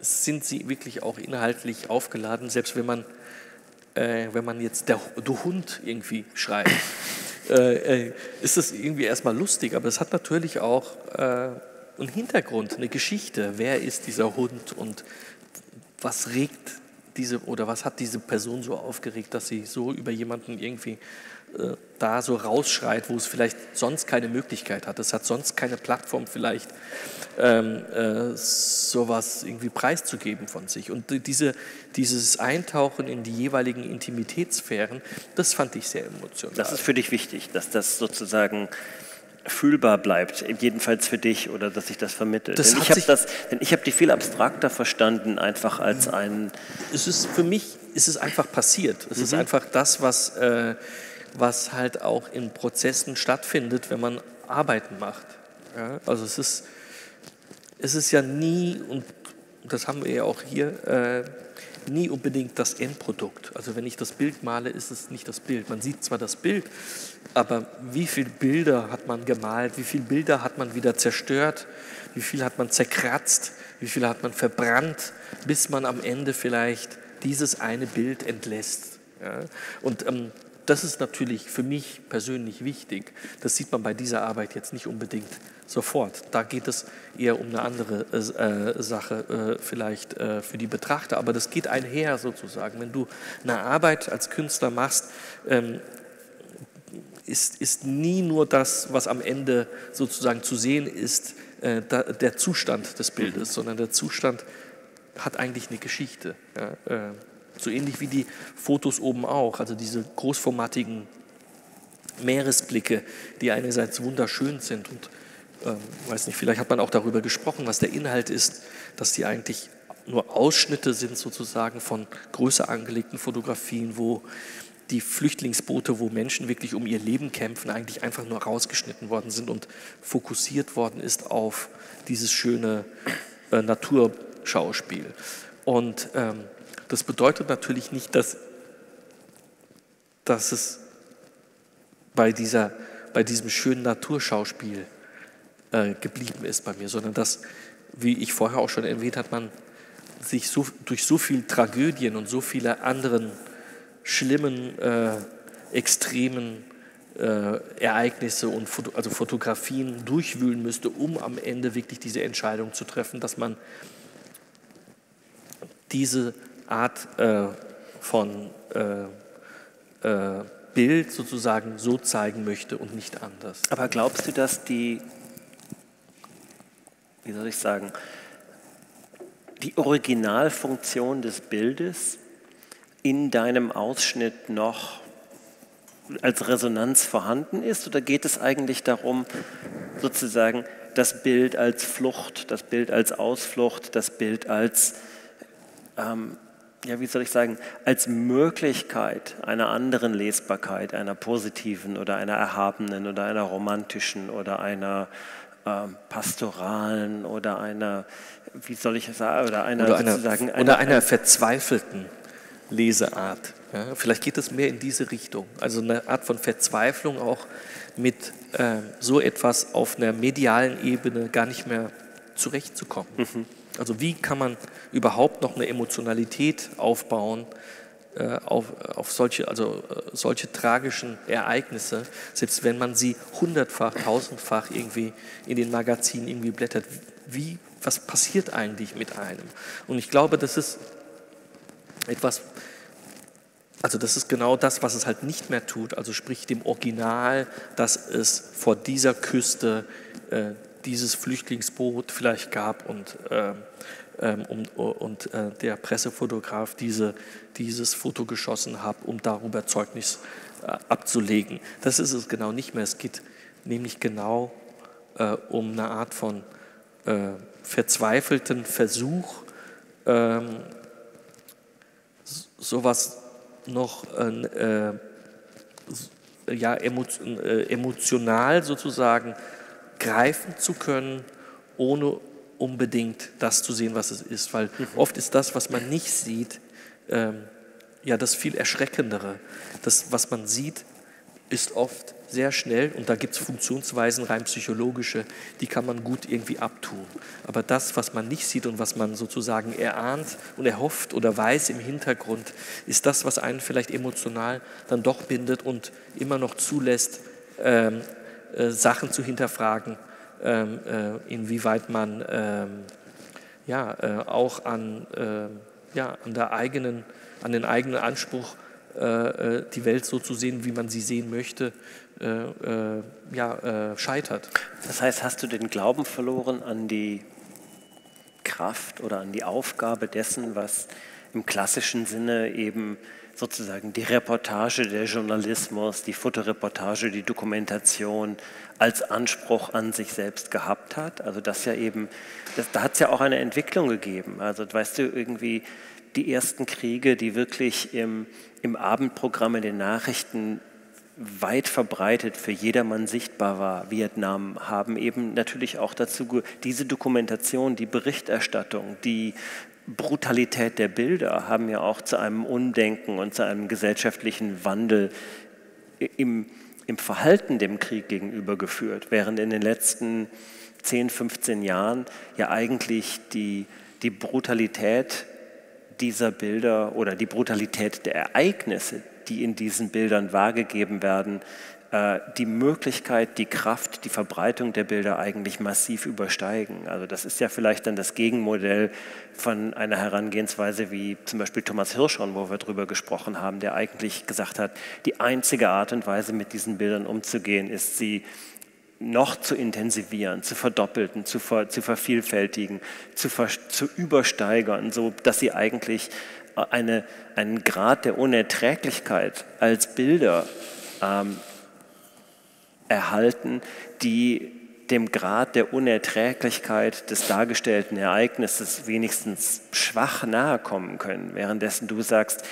sind sie wirklich auch inhaltlich aufgeladen, selbst wenn man, äh, wenn man jetzt der, der Hund irgendwie schreibt. Äh, äh, ist das irgendwie erstmal lustig, aber es hat natürlich auch äh, einen Hintergrund, eine Geschichte. Wer ist dieser Hund und was regt diese oder was hat diese Person so aufgeregt, dass sie so über jemanden irgendwie äh, da so rausschreit, wo es vielleicht sonst keine Möglichkeit hat. Es hat sonst keine Plattform vielleicht, ähm, äh, sowas irgendwie preiszugeben von sich. Und diese, dieses Eintauchen in die jeweiligen Intimitätssphären, das fand ich sehr emotional. Das ist für dich wichtig, dass das sozusagen fühlbar bleibt, jedenfalls für dich oder dass sich das vermittelt. Das denn, ich habe das, denn ich habe die viel abstrakter verstanden, einfach als ein. Es ist für mich ist es einfach passiert. Es mhm. ist einfach das, was, äh, was halt auch in Prozessen stattfindet, wenn man Arbeiten macht. Ja? Also es ist, es ist ja nie, und das haben wir ja auch hier, äh, nie unbedingt das Endprodukt. Also wenn ich das Bild male, ist es nicht das Bild. Man sieht zwar das Bild, aber wie viele Bilder hat man gemalt, wie viele Bilder hat man wieder zerstört, wie viel hat man zerkratzt, wie viel hat man verbrannt, bis man am Ende vielleicht dieses eine Bild entlässt. Ja? Und ähm, das ist natürlich für mich persönlich wichtig. Das sieht man bei dieser Arbeit jetzt nicht unbedingt sofort. Da geht es eher um eine andere äh, Sache, äh, vielleicht äh, für die Betrachter. Aber das geht einher sozusagen. Wenn du eine Arbeit als Künstler machst, ähm, ist, ist nie nur das, was am Ende sozusagen zu sehen ist, äh, da, der Zustand des Bildes, sondern der Zustand hat eigentlich eine Geschichte. Ja, äh, so ähnlich wie die Fotos oben auch, also diese großformatigen Meeresblicke, die einerseits wunderschön sind und ähm, weiß nicht, vielleicht hat man auch darüber gesprochen, was der Inhalt ist, dass die eigentlich nur Ausschnitte sind sozusagen von größer angelegten Fotografien, wo die Flüchtlingsboote, wo Menschen wirklich um ihr Leben kämpfen, eigentlich einfach nur rausgeschnitten worden sind und fokussiert worden ist auf dieses schöne äh, Naturschauspiel. Und ähm, das bedeutet natürlich nicht, dass, dass es bei, dieser, bei diesem schönen Naturschauspiel äh, geblieben ist bei mir, sondern dass, wie ich vorher auch schon erwähnt habe, man sich so, durch so viele Tragödien und so viele anderen schlimmen, äh, extremen äh, Ereignisse und Foto, also Fotografien durchwühlen müsste, um am Ende wirklich diese Entscheidung zu treffen, dass man diese Art äh, von äh, äh, Bild sozusagen so zeigen möchte und nicht anders. Aber glaubst du, dass die, wie soll ich sagen, die Originalfunktion des Bildes in deinem Ausschnitt noch als Resonanz vorhanden ist? Oder geht es eigentlich darum, sozusagen das Bild als Flucht, das Bild als Ausflucht, das Bild als ähm, ja, wie soll ich sagen, als Möglichkeit einer anderen Lesbarkeit, einer positiven oder einer erhabenen oder einer romantischen oder einer ähm, pastoralen oder einer, wie soll ich sagen, oder einer, oder einer, einer, oder einer verzweifelten Leseart. Ja, vielleicht geht es mehr in diese Richtung. Also eine Art von Verzweiflung auch mit äh, so etwas auf einer medialen Ebene gar nicht mehr zurechtzukommen. Mhm. Also wie kann man überhaupt noch eine Emotionalität aufbauen äh, auf, auf solche, also, äh, solche tragischen Ereignisse, selbst wenn man sie hundertfach, tausendfach irgendwie in den Magazinen irgendwie blättert. Wie, was passiert eigentlich mit einem? Und ich glaube, das ist etwas, also das ist genau das, was es halt nicht mehr tut, also sprich dem Original, dass es vor dieser Küste äh, dieses Flüchtlingsboot vielleicht gab und, ähm, und, und äh, der Pressefotograf diese, dieses Foto geschossen hat, um darüber Zeugnis äh, abzulegen. Das ist es genau nicht mehr. Es geht nämlich genau äh, um eine Art von verzweifelten Versuch, ähm, sowas noch äh, ja, emotional sozusagen greifen zu können, ohne unbedingt das zu sehen, was es ist. Weil mhm. oft ist das, was man nicht sieht, ähm, ja das viel Erschreckendere. Das, was man sieht, ist oft sehr schnell und da gibt es Funktionsweisen, rein psychologische, die kann man gut irgendwie abtun. Aber das, was man nicht sieht und was man sozusagen erahnt und erhofft oder weiß im Hintergrund, ist das, was einen vielleicht emotional dann doch bindet und immer noch zulässt, ähm, äh, Sachen zu hinterfragen, inwieweit man ähm, ja, äh, auch an, ähm, ja, an, der eigenen, an den eigenen Anspruch, äh, äh, die Welt so zu sehen, wie man sie sehen möchte, äh, ja, scheitert. Das heißt, hast du den Glauben verloren an die Kraft oder an die Aufgabe dessen, was im klassischen Sinne eben sozusagen die Reportage, der Journalismus, die Fotoreportage, die Dokumentation als Anspruch an sich selbst gehabt hat. Also das ja eben, das, da hat es ja auch eine Entwicklung gegeben. Also weißt du, irgendwie die ersten Kriege, die wirklich im, im Abendprogramm in den Nachrichten weit verbreitet für jedermann sichtbar war, Vietnam, haben eben natürlich auch dazu, diese Dokumentation, die Berichterstattung, die Brutalität der Bilder haben ja auch zu einem Undenken und zu einem gesellschaftlichen Wandel im, im Verhalten dem Krieg gegenüber geführt, während in den letzten 10, 15 Jahren ja eigentlich die, die Brutalität dieser Bilder oder die Brutalität der Ereignisse, die in diesen Bildern wahrgegeben werden, die Möglichkeit, die Kraft, die Verbreitung der Bilder eigentlich massiv übersteigen. Also das ist ja vielleicht dann das Gegenmodell von einer Herangehensweise wie zum Beispiel Thomas Hirschhorn, wo wir darüber gesprochen haben, der eigentlich gesagt hat, die einzige Art und Weise, mit diesen Bildern umzugehen, ist sie noch zu intensivieren, zu verdoppelten, zu, ver, zu vervielfältigen, zu, ver, zu übersteigern, so dass sie eigentlich eine, einen Grad der Unerträglichkeit als Bilder ähm, erhalten, die dem Grad der Unerträglichkeit des dargestellten Ereignisses wenigstens schwach nahe kommen können, währenddessen du sagst,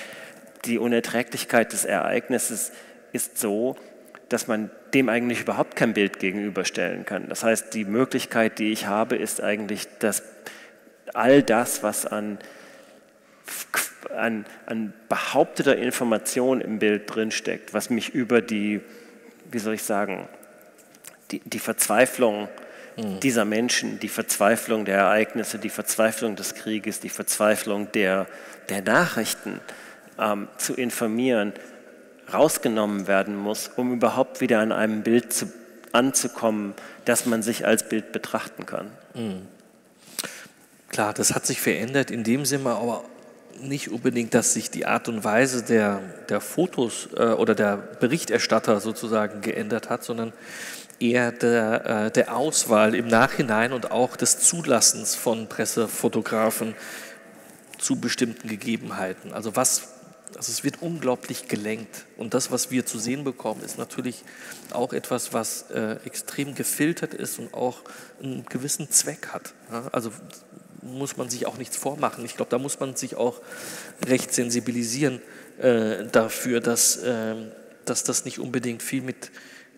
die Unerträglichkeit des Ereignisses ist so, dass man dem eigentlich überhaupt kein Bild gegenüberstellen kann. Das heißt, die Möglichkeit, die ich habe, ist eigentlich, dass all das, was an an, an behaupteter Information im Bild drinsteckt, was mich über die, wie soll ich sagen, die, die Verzweiflung mhm. dieser Menschen, die Verzweiflung der Ereignisse, die Verzweiflung des Krieges, die Verzweiflung der, der Nachrichten ähm, zu informieren, rausgenommen werden muss, um überhaupt wieder an einem Bild zu, anzukommen, das man sich als Bild betrachten kann. Mhm. Klar, das hat sich verändert in dem Sinne, aber nicht unbedingt, dass sich die Art und Weise der, der Fotos äh, oder der Berichterstatter sozusagen geändert hat, sondern eher der, äh, der Auswahl im Nachhinein und auch des Zulassens von Pressefotografen zu bestimmten Gegebenheiten. Also was also es wird unglaublich gelenkt. Und das, was wir zu sehen bekommen, ist natürlich auch etwas, was äh, extrem gefiltert ist und auch einen gewissen Zweck hat. Ja? Also muss man sich auch nichts vormachen. Ich glaube, da muss man sich auch recht sensibilisieren äh, dafür, dass, äh, dass das nicht unbedingt viel mit,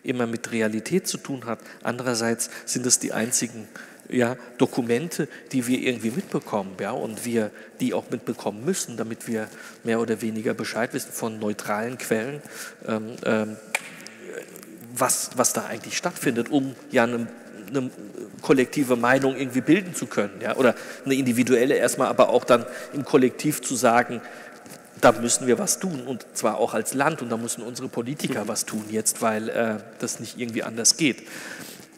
immer mit Realität zu tun hat. Andererseits sind es die einzigen ja, Dokumente, die wir irgendwie mitbekommen ja, und wir die auch mitbekommen müssen, damit wir mehr oder weniger Bescheid wissen von neutralen Quellen, ähm, ähm, was, was da eigentlich stattfindet, um ja eine eine kollektive Meinung irgendwie bilden zu können. Ja? Oder eine individuelle erstmal, aber auch dann im Kollektiv zu sagen, da müssen wir was tun und zwar auch als Land und da müssen unsere Politiker was tun jetzt, weil äh, das nicht irgendwie anders geht.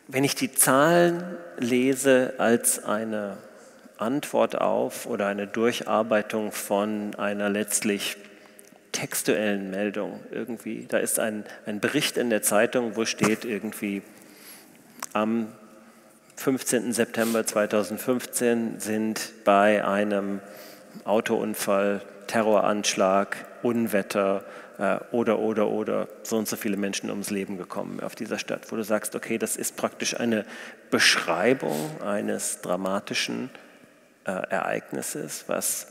Wenn ich die Zahlen lese als eine Antwort auf oder eine Durcharbeitung von einer letztlich textuellen Meldung irgendwie, da ist ein, ein Bericht in der Zeitung, wo steht irgendwie am 15. September 2015 sind bei einem Autounfall, Terroranschlag, Unwetter äh, oder, oder, oder so und so viele Menschen ums Leben gekommen auf dieser Stadt, wo du sagst, okay, das ist praktisch eine Beschreibung eines dramatischen äh, Ereignisses, was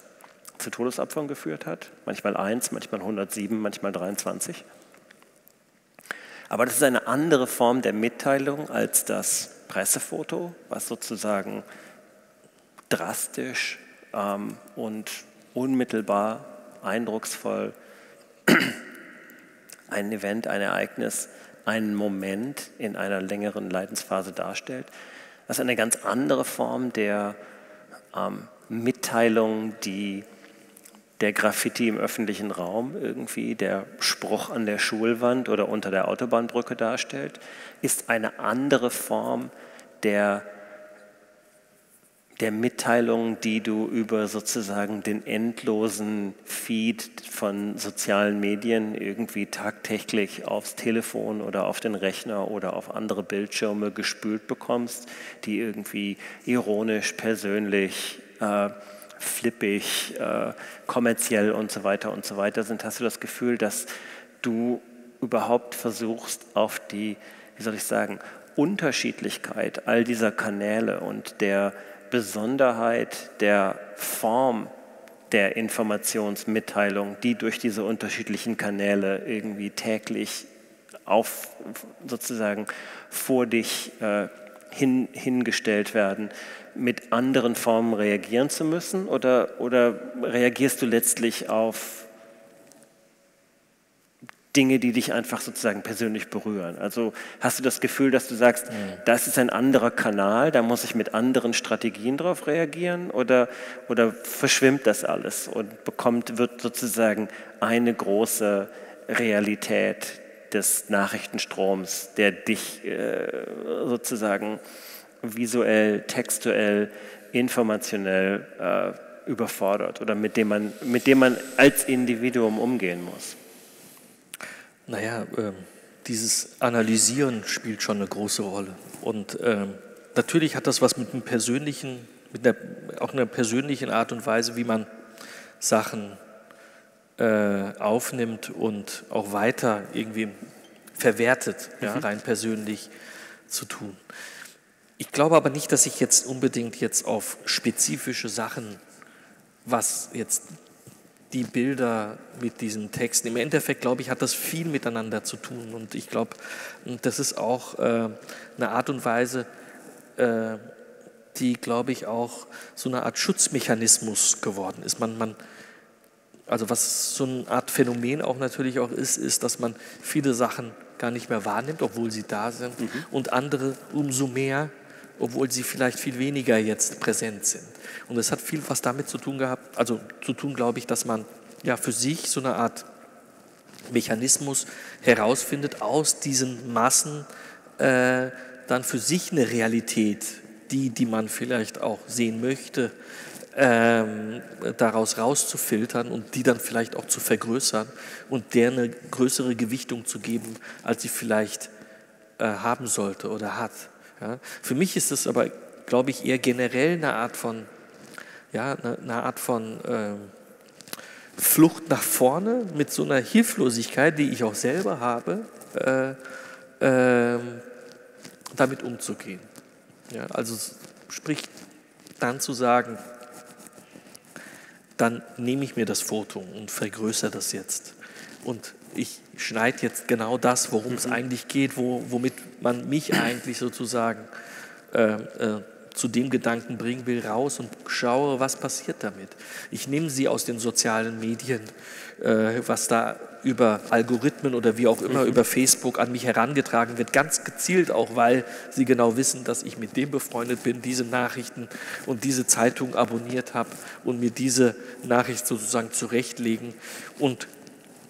zu Todesopfern geführt hat. Manchmal eins, manchmal 107, manchmal 23. Aber das ist eine andere Form der Mitteilung als das Pressefoto, was sozusagen drastisch ähm, und unmittelbar, eindrucksvoll ein Event, ein Ereignis, einen Moment in einer längeren Leidensphase darstellt. Das ist eine ganz andere Form der ähm, Mitteilung, die der Graffiti im öffentlichen Raum irgendwie, der Spruch an der Schulwand oder unter der Autobahnbrücke darstellt, ist eine andere Form der, der Mitteilung, die du über sozusagen den endlosen Feed von sozialen Medien irgendwie tagtäglich aufs Telefon oder auf den Rechner oder auf andere Bildschirme gespült bekommst, die irgendwie ironisch, persönlich, äh, flippig, äh, kommerziell und so weiter und so weiter sind, hast du das Gefühl, dass du überhaupt versuchst, auf die, wie soll ich sagen, Unterschiedlichkeit all dieser Kanäle und der Besonderheit der Form der Informationsmitteilung, die durch diese unterschiedlichen Kanäle irgendwie täglich auf sozusagen vor dich äh, hin, hingestellt werden, mit anderen Formen reagieren zu müssen? Oder, oder reagierst du letztlich auf Dinge, die dich einfach sozusagen persönlich berühren? Also hast du das Gefühl, dass du sagst, ja. das ist ein anderer Kanal, da muss ich mit anderen Strategien darauf reagieren? Oder, oder verschwimmt das alles und bekommt, wird sozusagen eine große Realität des Nachrichtenstroms, der dich äh, sozusagen visuell, textuell, informationell äh, überfordert oder mit dem, man, mit dem man als Individuum umgehen muss? Naja, äh, dieses Analysieren spielt schon eine große Rolle. Und äh, natürlich hat das was mit einem persönlichen, mit einer, auch einer persönlichen Art und Weise, wie man Sachen äh, aufnimmt und auch weiter irgendwie verwertet, mhm. ja, rein persönlich zu tun. Ich glaube aber nicht, dass ich jetzt unbedingt jetzt auf spezifische Sachen, was jetzt die Bilder mit diesen Texten, im Endeffekt glaube ich, hat das viel miteinander zu tun und ich glaube, das ist auch äh, eine Art und Weise, äh, die, glaube ich, auch so eine Art Schutzmechanismus geworden ist. Man, man, also was so eine Art Phänomen auch natürlich auch ist, ist, dass man viele Sachen gar nicht mehr wahrnimmt, obwohl sie da sind, mhm. und andere umso mehr obwohl sie vielleicht viel weniger jetzt präsent sind. Und es hat viel was damit zu tun gehabt, also zu tun, glaube ich, dass man ja für sich so eine Art Mechanismus herausfindet, aus diesen Massen äh, dann für sich eine Realität, die, die man vielleicht auch sehen möchte, ähm, daraus rauszufiltern und die dann vielleicht auch zu vergrößern und der eine größere Gewichtung zu geben, als sie vielleicht äh, haben sollte oder hat. Ja. Für mich ist es aber, glaube ich, eher generell eine Art von, ja, eine, eine Art von äh, Flucht nach vorne mit so einer Hilflosigkeit, die ich auch selber habe, äh, äh, damit umzugehen. Ja, also sprich dann zu sagen, dann nehme ich mir das Foto und vergrößere das jetzt. Und ich schneide jetzt genau das, worum es mhm. eigentlich geht, wo, womit man mich eigentlich sozusagen äh, äh, zu dem Gedanken bringen will, raus und schaue, was passiert damit. Ich nehme sie aus den sozialen Medien, äh, was da über Algorithmen oder wie auch immer mhm. über Facebook an mich herangetragen wird, ganz gezielt auch, weil sie genau wissen, dass ich mit dem befreundet bin, diese Nachrichten und diese Zeitung abonniert habe und mir diese Nachricht sozusagen zurechtlegen und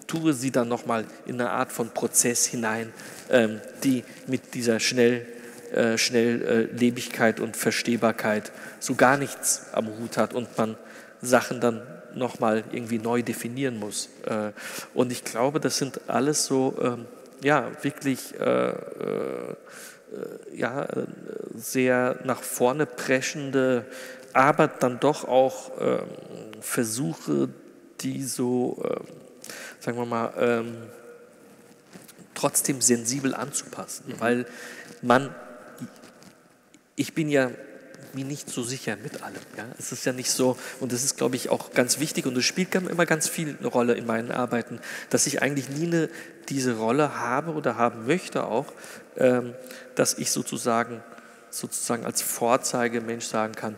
tue sie dann nochmal in eine Art von Prozess hinein, ähm, die mit dieser schnell, äh, Schnelllebigkeit und Verstehbarkeit so gar nichts am Hut hat und man Sachen dann nochmal irgendwie neu definieren muss. Äh, und ich glaube, das sind alles so, ähm, ja, wirklich äh, äh, ja, sehr nach vorne preschende, aber dann doch auch ähm, Versuche, die so sagen wir mal, ähm, trotzdem sensibel anzupassen, mhm. weil man, ich bin ja mir nicht so sicher mit allem. Ja? Es ist ja nicht so, und das ist, glaube ich, auch ganz wichtig und es spielt immer ganz viel eine Rolle in meinen Arbeiten, dass ich eigentlich nie eine, diese Rolle habe oder haben möchte auch, ähm, dass ich sozusagen, sozusagen als Vorzeigemensch sagen kann,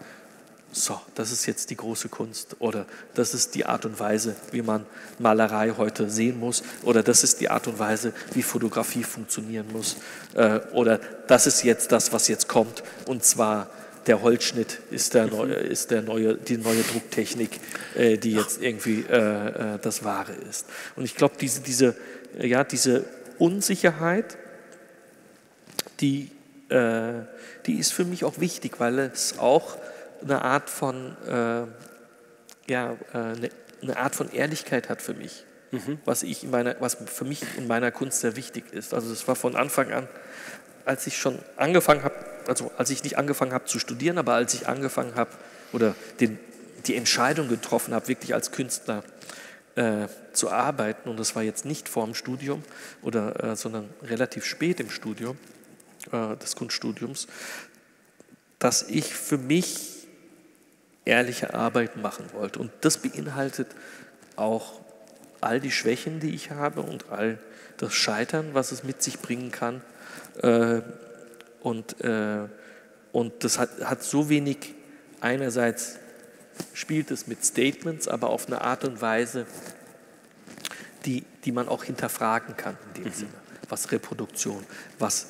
so, das ist jetzt die große Kunst. Oder das ist die Art und Weise, wie man Malerei heute sehen muss. Oder das ist die Art und Weise, wie Fotografie funktionieren muss. Äh, oder das ist jetzt das, was jetzt kommt. Und zwar der Holzschnitt ist, der neue, ist der neue, die neue Drucktechnik, äh, die jetzt irgendwie äh, äh das Wahre ist. Und ich glaube, diese, diese, ja, diese Unsicherheit, die, äh, die ist für mich auch wichtig, weil es auch eine Art von, äh, ja, äh, eine, eine, Art von Ehrlichkeit hat für mich, mhm. was, ich in meiner, was für mich in meiner Kunst sehr wichtig ist. Also es war von Anfang an, als ich schon angefangen habe, also als ich nicht angefangen habe zu studieren, aber als ich angefangen habe oder den die Entscheidung getroffen habe, wirklich als Künstler äh, zu arbeiten, und das war jetzt nicht vor dem Studium, oder, äh, sondern relativ spät im Studium äh, des Kunststudiums, dass ich für mich ehrliche Arbeit machen wollte. Und das beinhaltet auch all die Schwächen, die ich habe und all das Scheitern, was es mit sich bringen kann. Äh, und, äh, und das hat, hat so wenig, einerseits spielt es mit Statements, aber auf eine Art und Weise, die, die man auch hinterfragen kann in dem mhm. Sinne, was Reproduktion, was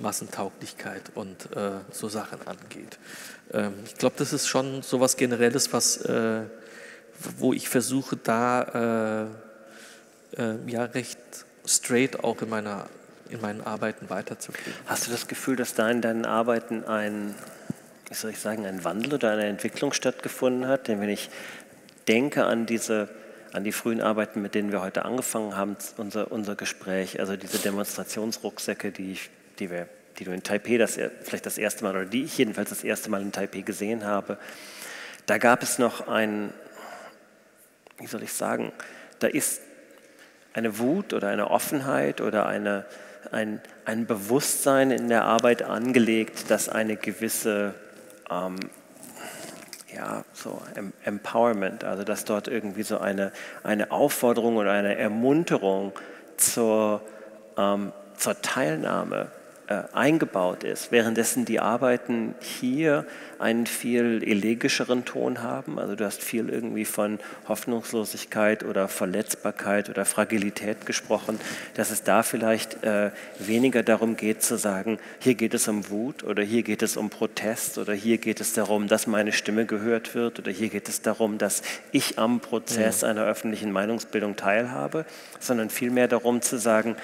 Massentauglichkeit und äh, so Sachen angeht. Ähm, ich glaube, das ist schon so was Generelles, was, äh, wo ich versuche, da äh, äh, ja recht straight auch in, meiner, in meinen Arbeiten weiterzugehen. Hast du das Gefühl, dass da in deinen Arbeiten ein, wie soll ich sagen, ein Wandel oder eine Entwicklung stattgefunden hat? Denn wenn ich denke an diese an die frühen Arbeiten, mit denen wir heute angefangen haben, unser, unser Gespräch, also diese Demonstrationsrucksäcke, die, ich, die, wir, die du in Taipei das, vielleicht das erste Mal, oder die ich jedenfalls das erste Mal in Taipei gesehen habe, da gab es noch ein, wie soll ich sagen, da ist eine Wut oder eine Offenheit oder eine, ein, ein Bewusstsein in der Arbeit angelegt, dass eine gewisse ähm, ja, so Empowerment, also dass dort irgendwie so eine, eine Aufforderung oder eine Ermunterung zur, ähm, zur Teilnahme eingebaut ist, währenddessen die Arbeiten hier einen viel elegischeren Ton haben. Also du hast viel irgendwie von Hoffnungslosigkeit oder Verletzbarkeit oder Fragilität gesprochen, dass es da vielleicht äh, weniger darum geht zu sagen, hier geht es um Wut oder hier geht es um Protest oder hier geht es darum, dass meine Stimme gehört wird oder hier geht es darum, dass ich am Prozess einer öffentlichen Meinungsbildung teilhabe, sondern vielmehr darum zu sagen,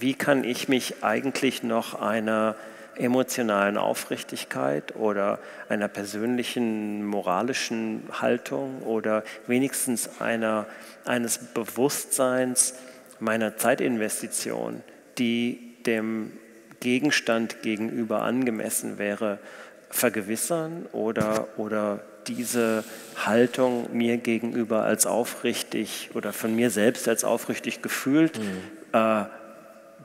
wie kann ich mich eigentlich noch einer emotionalen Aufrichtigkeit oder einer persönlichen moralischen Haltung oder wenigstens einer, eines Bewusstseins meiner Zeitinvestition, die dem Gegenstand gegenüber angemessen wäre, vergewissern oder, oder diese Haltung mir gegenüber als aufrichtig oder von mir selbst als aufrichtig gefühlt mhm. äh,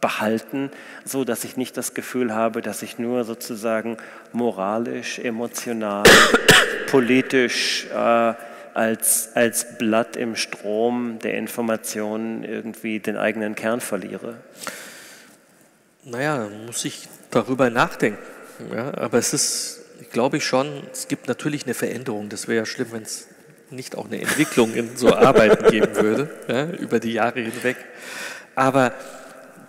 behalten, so dass ich nicht das Gefühl habe, dass ich nur sozusagen moralisch, emotional, politisch äh, als, als Blatt im Strom der Informationen irgendwie den eigenen Kern verliere. Naja, muss ich darüber nachdenken. Ja, aber es ist, glaube ich schon, es gibt natürlich eine Veränderung. Das wäre ja schlimm, wenn es nicht auch eine Entwicklung in so Arbeiten geben würde, ja, über die Jahre hinweg. Aber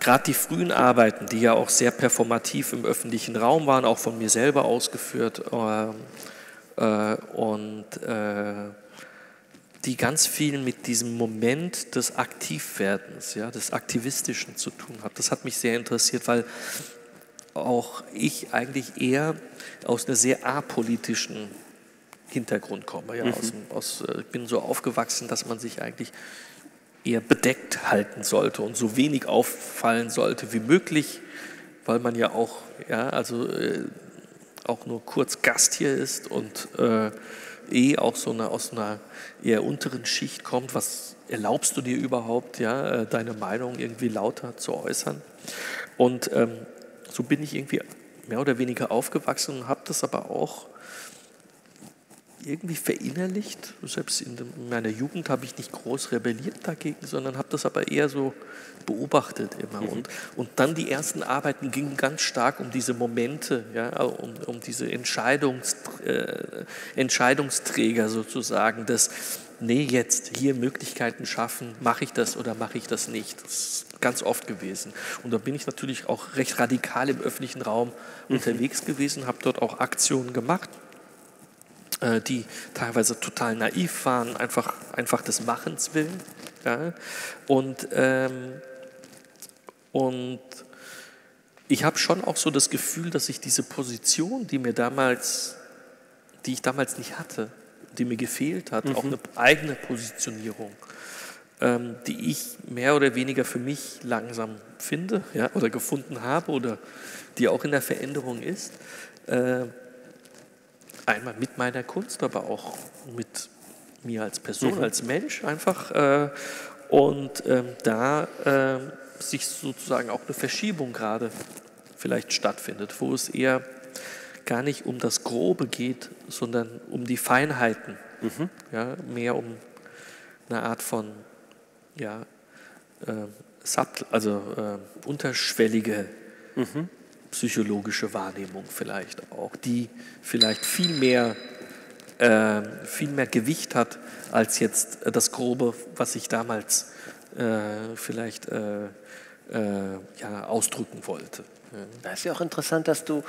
gerade die frühen Arbeiten, die ja auch sehr performativ im öffentlichen Raum waren, auch von mir selber ausgeführt äh, äh, und äh, die ganz viel mit diesem Moment des Aktivwerdens, ja, des Aktivistischen zu tun hat. Das hat mich sehr interessiert, weil auch ich eigentlich eher aus einer sehr apolitischen Hintergrund komme. Ja, mhm. aus, aus, äh, ich bin so aufgewachsen, dass man sich eigentlich eher bedeckt halten sollte und so wenig auffallen sollte wie möglich, weil man ja auch, ja, also äh, auch nur kurz Gast hier ist und äh, eh auch so eine, aus einer eher unteren Schicht kommt. Was erlaubst du dir überhaupt, ja, äh, deine Meinung irgendwie lauter zu äußern? Und ähm, so bin ich irgendwie mehr oder weniger aufgewachsen und habe das aber auch irgendwie verinnerlicht. Selbst in meiner Jugend habe ich nicht groß rebelliert dagegen, sondern habe das aber eher so beobachtet immer. Mhm. Und, und dann die ersten Arbeiten gingen ganz stark um diese Momente, ja, um, um diese Entscheidungs, äh, Entscheidungsträger sozusagen, das, nee, jetzt hier Möglichkeiten schaffen, mache ich das oder mache ich das nicht. Das ist ganz oft gewesen. Und da bin ich natürlich auch recht radikal im öffentlichen Raum mhm. unterwegs gewesen, habe dort auch Aktionen gemacht die teilweise total naiv waren, einfach, einfach des Machens willen. Ja? Und, ähm, und ich habe schon auch so das Gefühl, dass ich diese Position, die mir damals, die ich damals nicht hatte, die mir gefehlt hat, mhm. auch eine eigene Positionierung, ähm, die ich mehr oder weniger für mich langsam finde ja, oder gefunden habe oder die auch in der Veränderung ist, äh, einmal mit meiner Kunst, aber auch mit mir als Person, mhm. als Mensch einfach. Äh, und ähm, da äh, sich sozusagen auch eine Verschiebung gerade vielleicht stattfindet, wo es eher gar nicht um das Grobe geht, sondern um die Feinheiten. Mhm. Ja, mehr um eine Art von ja, äh, sub, also äh, unterschwellige mhm. Psychologische Wahrnehmung vielleicht auch, die vielleicht viel mehr, äh, viel mehr Gewicht hat als jetzt das Grobe, was ich damals äh, vielleicht äh, äh, ja, ausdrücken wollte. Da ist ja auch interessant, dass du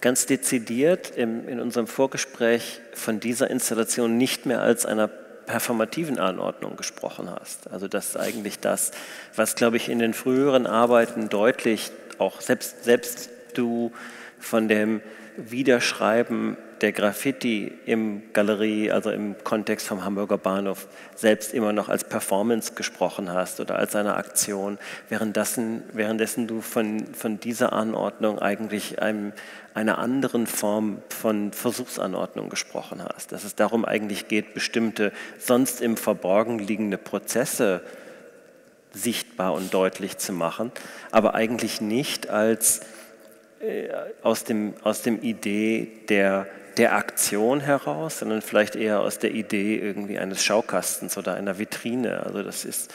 ganz dezidiert im, in unserem Vorgespräch von dieser Installation nicht mehr als einer performativen Anordnung gesprochen hast. Also das ist eigentlich das, was, glaube ich, in den früheren Arbeiten deutlich, auch selbst, selbst du von dem Wiederschreiben der Graffiti im Galerie, also im Kontext vom Hamburger Bahnhof, selbst immer noch als Performance gesprochen hast oder als eine Aktion, währenddessen, währenddessen du von, von dieser Anordnung eigentlich einem, einer anderen Form von Versuchsanordnung gesprochen hast. Dass es darum eigentlich geht, bestimmte sonst im Verborgen liegende Prozesse sichtbar und deutlich zu machen, aber eigentlich nicht als aus dem, aus dem Idee der der Aktion heraus, sondern vielleicht eher aus der Idee irgendwie eines Schaukastens oder einer Vitrine. Also das ist,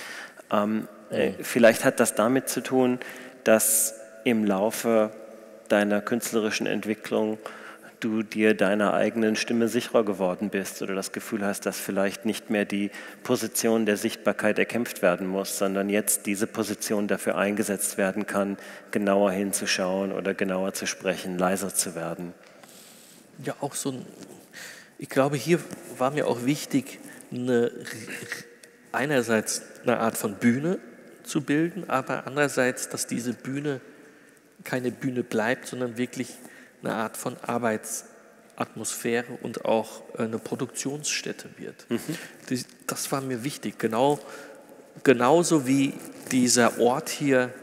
ähm, äh, mhm. vielleicht hat das damit zu tun, dass im Laufe deiner künstlerischen Entwicklung du dir deiner eigenen Stimme sicherer geworden bist oder das Gefühl hast, dass vielleicht nicht mehr die Position der Sichtbarkeit erkämpft werden muss, sondern jetzt diese Position dafür eingesetzt werden kann, genauer hinzuschauen oder genauer zu sprechen, leiser zu werden? Ja auch so ein, ich glaube, hier war mir auch wichtig, eine, einerseits eine Art von Bühne zu bilden, aber andererseits, dass diese Bühne keine Bühne bleibt, sondern wirklich eine Art von Arbeitsatmosphäre und auch eine Produktionsstätte wird. Mhm. Das war mir wichtig, genau, genauso wie dieser Ort hier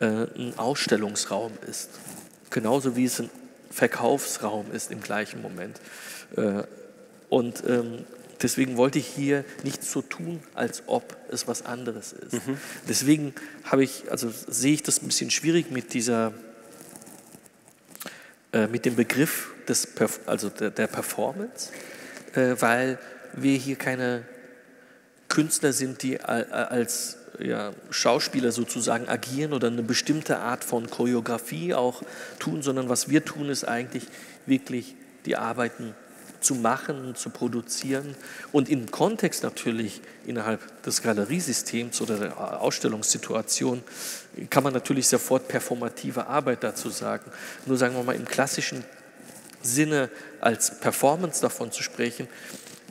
äh, ein Ausstellungsraum ist, genauso wie es ein Verkaufsraum ist im gleichen Moment. Äh, und ähm, deswegen wollte ich hier nicht so tun, als ob es was anderes ist. Mhm. Deswegen habe ich, also sehe ich das ein bisschen schwierig mit dieser, äh, mit dem Begriff des, also der, der Performance, äh, weil wir hier keine Künstler sind, die als ja, Schauspieler sozusagen agieren oder eine bestimmte Art von Choreografie auch tun, sondern was wir tun, ist eigentlich wirklich die Arbeiten zu machen, zu produzieren und im Kontext natürlich innerhalb des Galeriesystems oder der Ausstellungssituation kann man natürlich sofort performative Arbeit dazu sagen. Nur sagen wir mal im klassischen Sinne als Performance davon zu sprechen,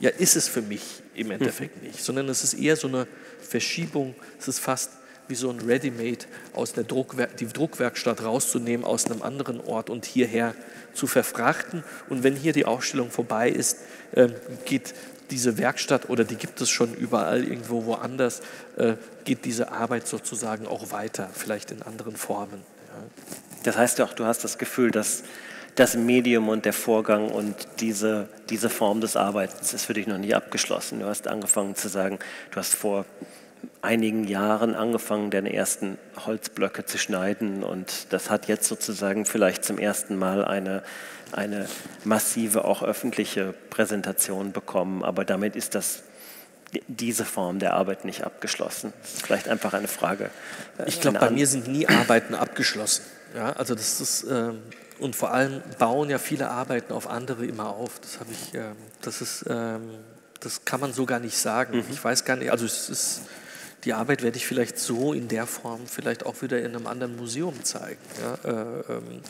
ja, ist es für mich im Endeffekt nicht, sondern es ist eher so eine Verschiebung, es ist fast wie so ein Ready-Made aus der Druckwer die Druckwerkstatt rauszunehmen aus einem anderen Ort und hierher zu verfrachten. Und wenn hier die Ausstellung vorbei ist, äh, geht diese Werkstatt oder die gibt es schon überall irgendwo woanders, äh, geht diese Arbeit sozusagen auch weiter, vielleicht in anderen Formen. Ja. Das heißt auch, du hast das Gefühl, dass das Medium und der Vorgang und diese, diese Form des Arbeitens ist für dich noch nicht abgeschlossen. Du hast angefangen zu sagen, du hast vor einigen Jahren angefangen, deine ersten Holzblöcke zu schneiden und das hat jetzt sozusagen vielleicht zum ersten Mal eine, eine massive, auch öffentliche Präsentation bekommen, aber damit ist das diese Form der Arbeit nicht abgeschlossen. Das ist vielleicht einfach eine Frage. Äh, ich glaube, bei mir sind nie Arbeiten abgeschlossen. Ja, also das ist, ähm, und vor allem bauen ja viele Arbeiten auf andere immer auf. Das habe ich, ähm, das ist, ähm, das kann man so gar nicht sagen. Mhm. Ich weiß gar nicht, also es ist, die Arbeit werde ich vielleicht so in der Form vielleicht auch wieder in einem anderen Museum zeigen. Ja, äh, ähm,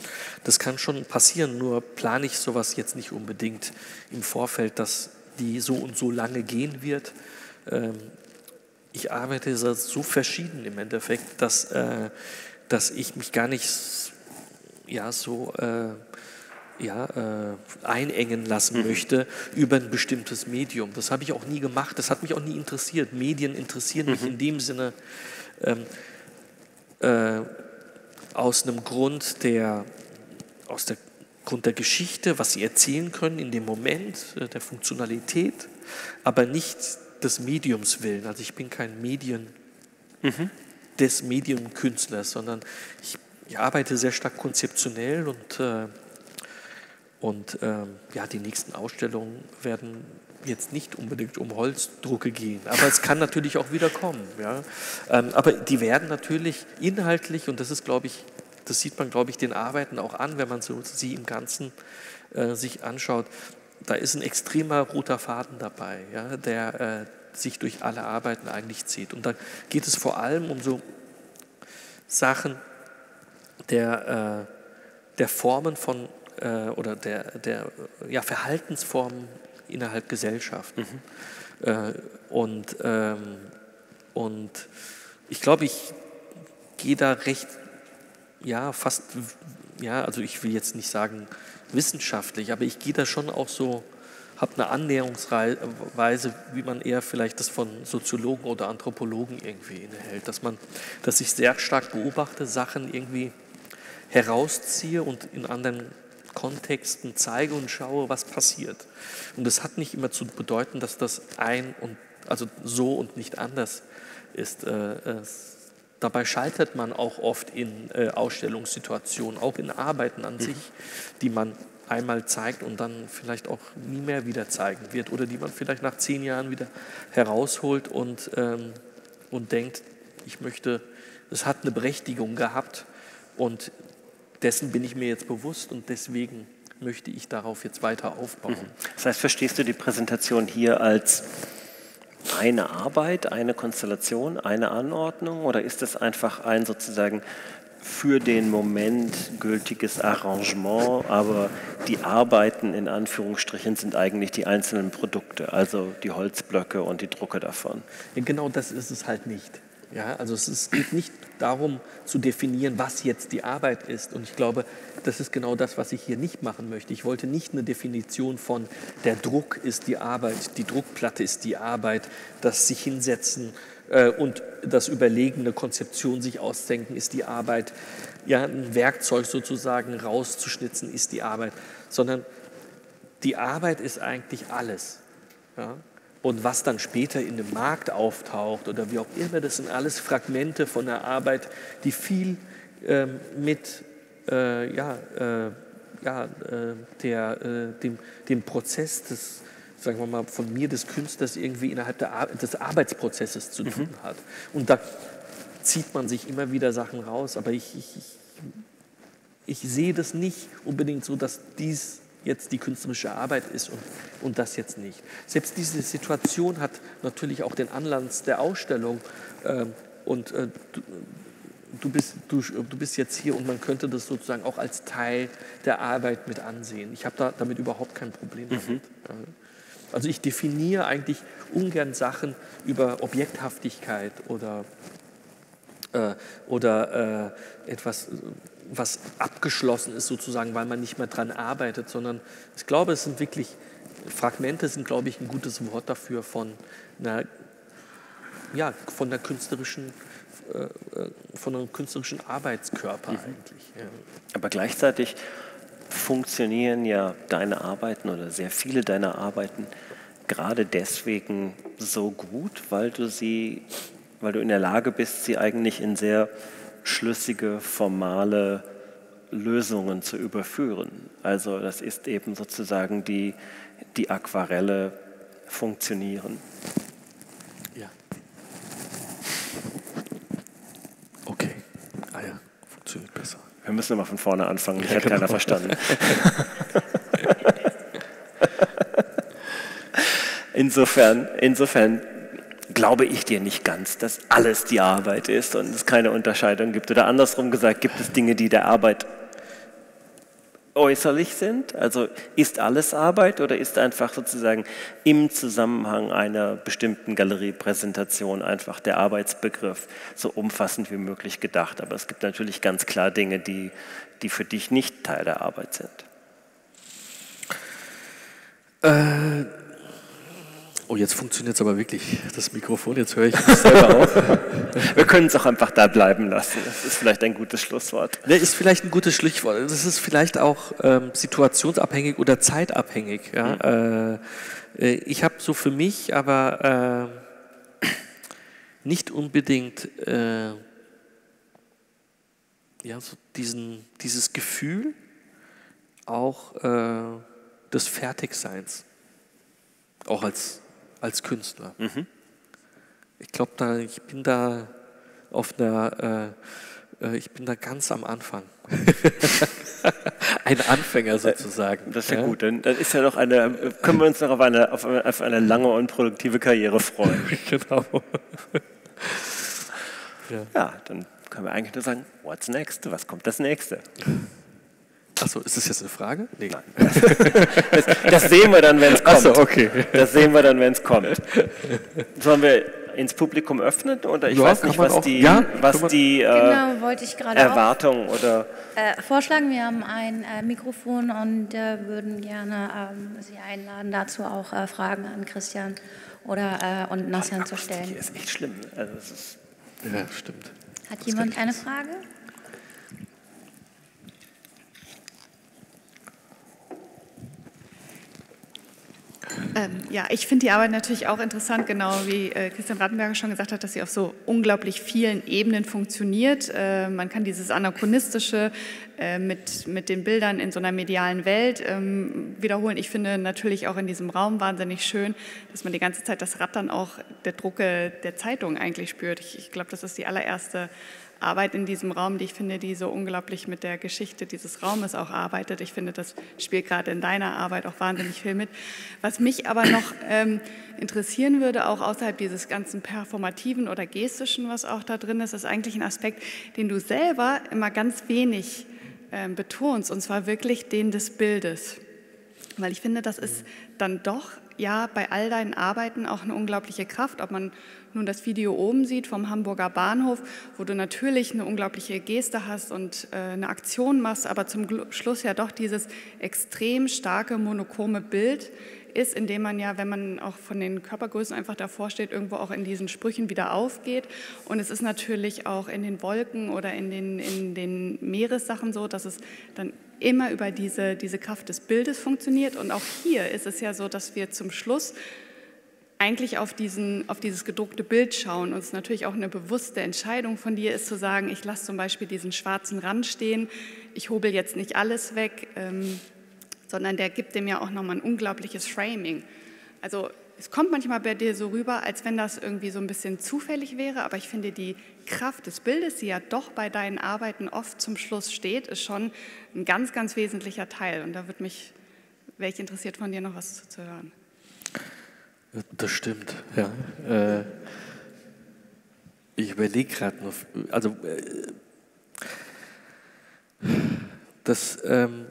das kann schon passieren, nur plane ich sowas jetzt nicht unbedingt im Vorfeld, dass die so und so lange gehen wird. Ähm, ich arbeite so verschieden im Endeffekt, dass, äh, dass ich mich gar nicht ja, so äh, ja, äh, einengen lassen mhm. möchte über ein bestimmtes Medium. Das habe ich auch nie gemacht, das hat mich auch nie interessiert. Medien interessieren mhm. mich in dem Sinne ähm, äh, aus einem Grund, der aus der aufgrund der Geschichte, was sie erzählen können in dem Moment, äh, der Funktionalität, aber nicht des Mediums willen. Also ich bin kein Medien mhm. des Mediumkünstlers, sondern ich, ich, arbeite sehr stark konzeptionell und, äh, und äh, ja, die nächsten Ausstellungen werden jetzt nicht unbedingt um Holzdrucke gehen, aber es kann natürlich auch wieder kommen. Ja? Ähm, aber die werden natürlich inhaltlich, und das ist, glaube ich, das sieht man, glaube ich, den Arbeiten auch an, wenn man so sie im Ganzen äh, sich anschaut. Da ist ein extremer roter Faden dabei, ja, der äh, sich durch alle Arbeiten eigentlich zieht. Und da geht es vor allem um so Sachen der, äh, der Formen von äh, oder der, der ja, Verhaltensformen innerhalb Gesellschaften. Mhm. Äh, und, ähm, und ich glaube, ich gehe da recht, ja, fast, ja, also ich will jetzt nicht sagen wissenschaftlich, aber ich gehe da schon auch so, habe eine Annäherungsweise, wie man eher vielleicht das von Soziologen oder Anthropologen irgendwie innehält, dass man, dass ich sehr stark beobachte, Sachen irgendwie herausziehe und in anderen Kontexten zeige und schaue, was passiert. Und das hat nicht immer zu bedeuten, dass das ein und also so und nicht anders ist. Äh, dabei scheitert man auch oft in äh, Ausstellungssituationen, auch in Arbeiten an mhm. sich, die man einmal zeigt und dann vielleicht auch nie mehr wieder zeigen wird oder die man vielleicht nach zehn Jahren wieder herausholt und, ähm, und denkt, ich möchte, es hat eine Berechtigung gehabt und dessen bin ich mir jetzt bewusst und deswegen möchte ich darauf jetzt weiter aufbauen. Mhm. Das heißt, verstehst du die Präsentation hier als eine Arbeit, eine Konstellation, eine Anordnung oder ist es einfach ein sozusagen für den Moment gültiges Arrangement, aber die Arbeiten in Anführungsstrichen sind eigentlich die einzelnen Produkte, also die Holzblöcke und die Drucke davon. Genau das ist es halt nicht. Ja, also es, ist, geht nicht darum zu definieren, was jetzt die Arbeit ist. Und ich glaube, das ist genau das, was ich hier nicht machen möchte. Ich wollte nicht eine Definition von der Druck ist die Arbeit, die Druckplatte ist die Arbeit, das sich hinsetzen äh, und das Überlegen, eine Konzeption sich ausdenken ist die Arbeit, ja, ein Werkzeug sozusagen rauszuschnitzen ist die Arbeit, sondern die Arbeit ist eigentlich alles. Ja? Und was dann später in dem Markt auftaucht oder wie auch immer, das sind alles Fragmente von der Arbeit, die viel ähm, mit äh, ja, äh, ja, äh, der, äh, dem, dem Prozess des, sagen wir mal, von mir des Künstlers irgendwie innerhalb der, des Arbeitsprozesses zu tun mhm. hat. Und da zieht man sich immer wieder Sachen raus, aber ich, ich, ich, ich sehe das nicht unbedingt so, dass dies jetzt die künstlerische Arbeit ist und, und das jetzt nicht. Selbst diese Situation hat natürlich auch den Anlass der Ausstellung äh, und äh, du, du, bist, du, du bist jetzt hier und man könnte das sozusagen auch als Teil der Arbeit mit ansehen. Ich habe da, damit überhaupt kein Problem damit. Mhm. Also ich definiere eigentlich ungern Sachen über Objekthaftigkeit oder, äh, oder äh, etwas was abgeschlossen ist sozusagen, weil man nicht mehr dran arbeitet, sondern ich glaube, es sind wirklich, Fragmente sind, glaube ich, ein gutes Wort dafür von einer, ja, von der künstlerischen, äh, äh von einem künstlerischen Arbeitskörper mhm. eigentlich. Ja. Aber gleichzeitig funktionieren ja deine Arbeiten oder sehr viele deiner Arbeiten gerade deswegen so gut, weil du sie, weil du in der Lage bist, sie eigentlich in sehr schlüssige, formale Lösungen zu überführen. Also das ist eben sozusagen die, die Aquarelle funktionieren. Ja. Okay. Ah ja, funktioniert besser. Wir müssen immer von vorne anfangen, ich ja, hätte genau. keiner verstanden. insofern, insofern glaube ich dir nicht ganz, dass alles die Arbeit ist und es keine Unterscheidung gibt. Oder andersrum gesagt, gibt es Dinge, die der Arbeit äußerlich sind? Also ist alles Arbeit oder ist einfach sozusagen im Zusammenhang einer bestimmten Galeriepräsentation einfach der Arbeitsbegriff so umfassend wie möglich gedacht? Aber es gibt natürlich ganz klar Dinge, die, die für dich nicht Teil der Arbeit sind. Äh Oh, jetzt funktioniert es aber wirklich, das Mikrofon. Jetzt höre ich mich selber auf. Wir können es auch einfach da bleiben lassen. Das ist vielleicht ein gutes Schlusswort. Ne, ist vielleicht ein gutes Schlusswort. Das ist vielleicht auch ähm, situationsabhängig oder zeitabhängig. Ja? Mhm. Äh, ich habe so für mich aber äh, nicht unbedingt äh, ja, so diesen, dieses Gefühl auch äh, des Fertigseins. Auch als als Künstler. Mhm. Ich glaube, da, ich bin da auf einer, äh, äh ich bin da ganz am Anfang. Ein Anfänger sozusagen. Das ist ja, ja, gut, dann, dann ist ja noch eine, können wir uns noch auf eine, auf eine, auf eine lange und produktive Karriere freuen. genau. ja. ja, dann können wir eigentlich nur sagen, what's next? Was kommt das nächste? Achso, ist das jetzt eine Frage? Nee. Nein. Das, das sehen wir dann, wenn es kommt. Achso, okay. Das sehen wir dann, wenn es kommt. Sollen wir ins Publikum öffnen oder ich ja, weiß nicht, was die, ja, was die äh, genau, Erwartung oder äh, vorschlagen. Wir haben ein äh, Mikrofon und äh, würden gerne ähm, Sie einladen, dazu auch äh, Fragen an Christian oder äh, und Nassian zu stellen. Das ist echt schlimm. Also, ist ja, stimmt. Hat jemand eine Frage? Ähm, ja, ich finde die Arbeit natürlich auch interessant, genau wie äh, Christian Rattenberger schon gesagt hat, dass sie auf so unglaublich vielen Ebenen funktioniert. Äh, man kann dieses Anachronistische äh, mit, mit den Bildern in so einer medialen Welt ähm, wiederholen. Ich finde natürlich auch in diesem Raum wahnsinnig schön, dass man die ganze Zeit das Rattern auch der Drucke der Zeitung eigentlich spürt. Ich, ich glaube, das ist die allererste Arbeit in diesem Raum, die ich finde, die so unglaublich mit der Geschichte dieses Raumes auch arbeitet. Ich finde, das spielt gerade in deiner Arbeit auch wahnsinnig viel mit. Was mich aber noch ähm, interessieren würde, auch außerhalb dieses ganzen performativen oder gestischen, was auch da drin ist, ist eigentlich ein Aspekt, den du selber immer ganz wenig ähm, betonst, und zwar wirklich den des Bildes. Weil ich finde, das ist dann doch ja bei all deinen Arbeiten auch eine unglaubliche Kraft, ob man nun das Video oben sieht vom Hamburger Bahnhof, wo du natürlich eine unglaubliche Geste hast und äh, eine Aktion machst, aber zum Schluss ja doch dieses extrem starke monochrome Bild ist, indem man ja, wenn man auch von den Körpergrößen einfach davor steht, irgendwo auch in diesen Sprüchen wieder aufgeht. Und es ist natürlich auch in den Wolken oder in den, in den Meeressachen so, dass es dann immer über diese, diese Kraft des Bildes funktioniert. Und auch hier ist es ja so, dass wir zum Schluss eigentlich auf, diesen, auf dieses gedruckte Bild schauen. Und es natürlich auch eine bewusste Entscheidung von dir ist zu sagen, ich lasse zum Beispiel diesen schwarzen Rand stehen, ich hobel jetzt nicht alles weg, ähm, sondern der gibt dem ja auch nochmal ein unglaubliches Framing. Also es kommt manchmal bei dir so rüber, als wenn das irgendwie so ein bisschen zufällig wäre, aber ich finde, die Kraft des Bildes, die ja doch bei deinen Arbeiten oft zum Schluss steht, ist schon ein ganz, ganz wesentlicher Teil. Und da wird mich, wäre ich interessiert von dir noch was zu, zu hören. Das stimmt, ja. Äh, ich überlege gerade noch, also äh, das, ähm,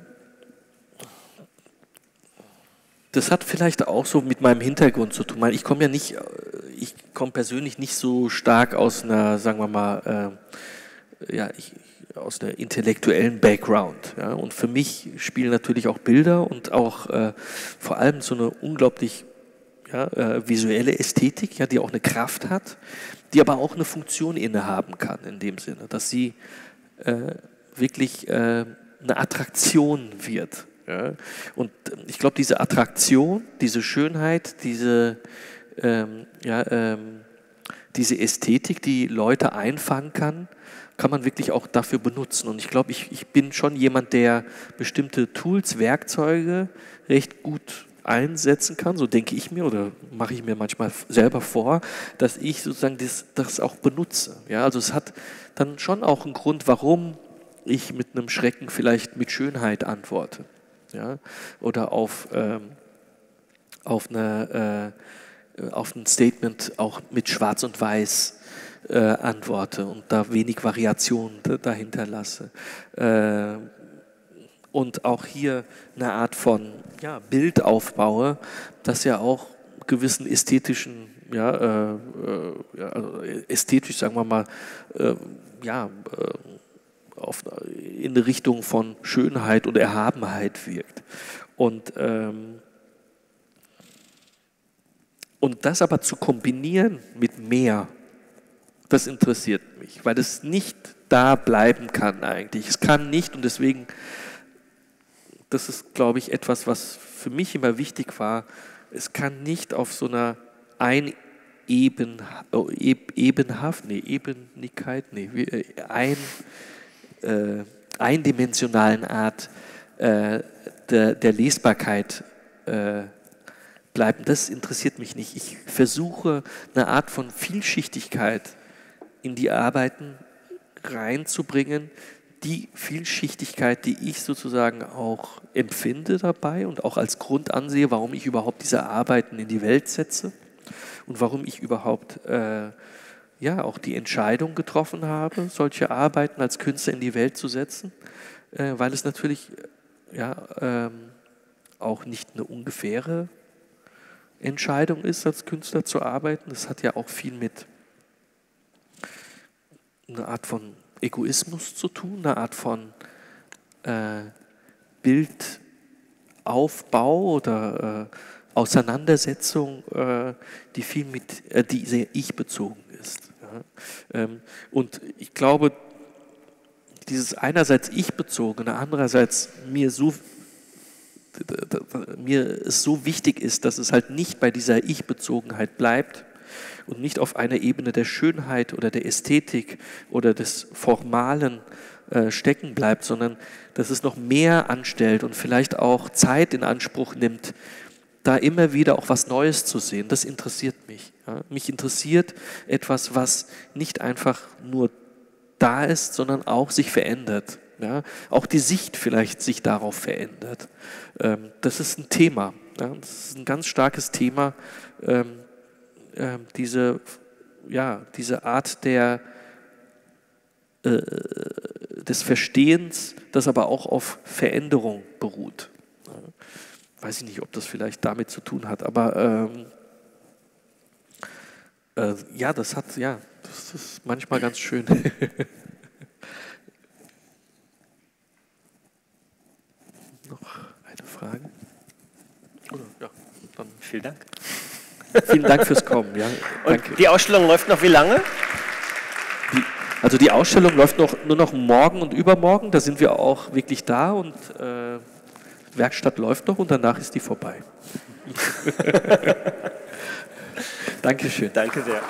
das hat vielleicht auch so mit meinem Hintergrund zu tun. Ich komme ja nicht, ich komme persönlich nicht so stark aus einer, sagen wir mal, äh, ja, ich, aus einer intellektuellen Background. Ja. Und für mich spielen natürlich auch Bilder und auch äh, vor allem so eine unglaublich ja, äh, visuelle Ästhetik, ja, die auch eine Kraft hat, die aber auch eine Funktion innehaben kann in dem Sinne, dass sie äh, wirklich äh, eine Attraktion wird. Ja. Und ich glaube, diese Attraktion, diese Schönheit, diese, ähm, ja, ähm, diese Ästhetik, die Leute einfangen kann, kann man wirklich auch dafür benutzen. Und ich glaube, ich, ich bin schon jemand, der bestimmte Tools, Werkzeuge recht gut einsetzen kann, so denke ich mir oder mache ich mir manchmal selber vor, dass ich sozusagen das, das auch benutze. Ja, also es hat dann schon auch einen Grund, warum ich mit einem Schrecken vielleicht mit Schönheit antworte. Ja, oder auf, ähm, auf, eine, äh, auf ein Statement auch mit Schwarz und Weiß äh, antworte und da wenig Variation dahinter lasse. Äh, und auch hier eine Art von ja, Bild aufbaue, das ja auch gewissen ästhetischen, ja, äh, äh, also ästhetisch, sagen wir mal, äh, ja, äh, auf, in eine Richtung von Schönheit und Erhabenheit wirkt. Und, ähm, Und das aber zu kombinieren mit mehr, das interessiert mich, weil es nicht da bleiben kann eigentlich. Es kann nicht und deswegen, das ist, glaube ich, etwas, was für mich immer wichtig war, es kann nicht auf so einer ein Eben, oh, ebenhaft, nee, Ebenigkeit, nee, äh, ein, äh, eindimensionalen Art äh, der, der, Lesbarkeit äh, bleiben. Das interessiert mich nicht. Ich versuche eine Art von Vielschichtigkeit in die Arbeiten reinzubringen, die Vielschichtigkeit, die ich sozusagen auch empfinde dabei und auch als Grund ansehe, warum ich überhaupt diese Arbeiten in die Welt setze und warum ich überhaupt äh, ja auch die Entscheidung getroffen habe, solche Arbeiten als Künstler in die Welt zu setzen, äh, weil es natürlich ja ähm, auch nicht eine ungefähre Entscheidung ist, als Künstler zu arbeiten. Das hat ja auch viel mit einer Art von Egoismus zu tun, eine Art von äh, Bildaufbau oder äh, Auseinandersetzung, äh, die viel mit, äh, die sehr ich-bezogen ist. Ähm, und ich glaube, dieses einerseits ich-bezogene, andererseits mir so mir es so wichtig ist, dass es halt nicht bei dieser Ich-Bezogenheit bleibt und nicht auf einer Ebene der Schönheit oder der Ästhetik oder des Formalen äh, stecken bleibt, sondern dass es noch mehr anstellt und vielleicht auch Zeit in Anspruch nimmt, da immer wieder auch was Neues zu sehen, das interessiert mich. Ja. Mich interessiert etwas, was nicht einfach nur da ist, sondern auch sich verändert. Ja. Auch die Sicht vielleicht sich darauf verändert. Ähm, das ist ein Thema. Ja. Das ist ein ganz starkes Thema, ähm, äh, diese, ja, diese Art der, äh, des Verstehens, das aber auch auf Veränderung beruht weiß ich nicht, ob das vielleicht damit zu tun hat, aber ähm, äh, ja, das hat, ja, das ist manchmal ganz schön. Noch eine Frage? Oder, ja, dann vielen Dank. Vielen Dank fürs Kommen. Ja, danke. Und die Ausstellung läuft noch wie lange? Die, also die Ausstellung läuft noch, nur noch morgen und übermorgen. Da sind wir auch wirklich da und äh, Werkstatt läuft noch und danach ist die vorbei. Dankeschön. Danke sehr.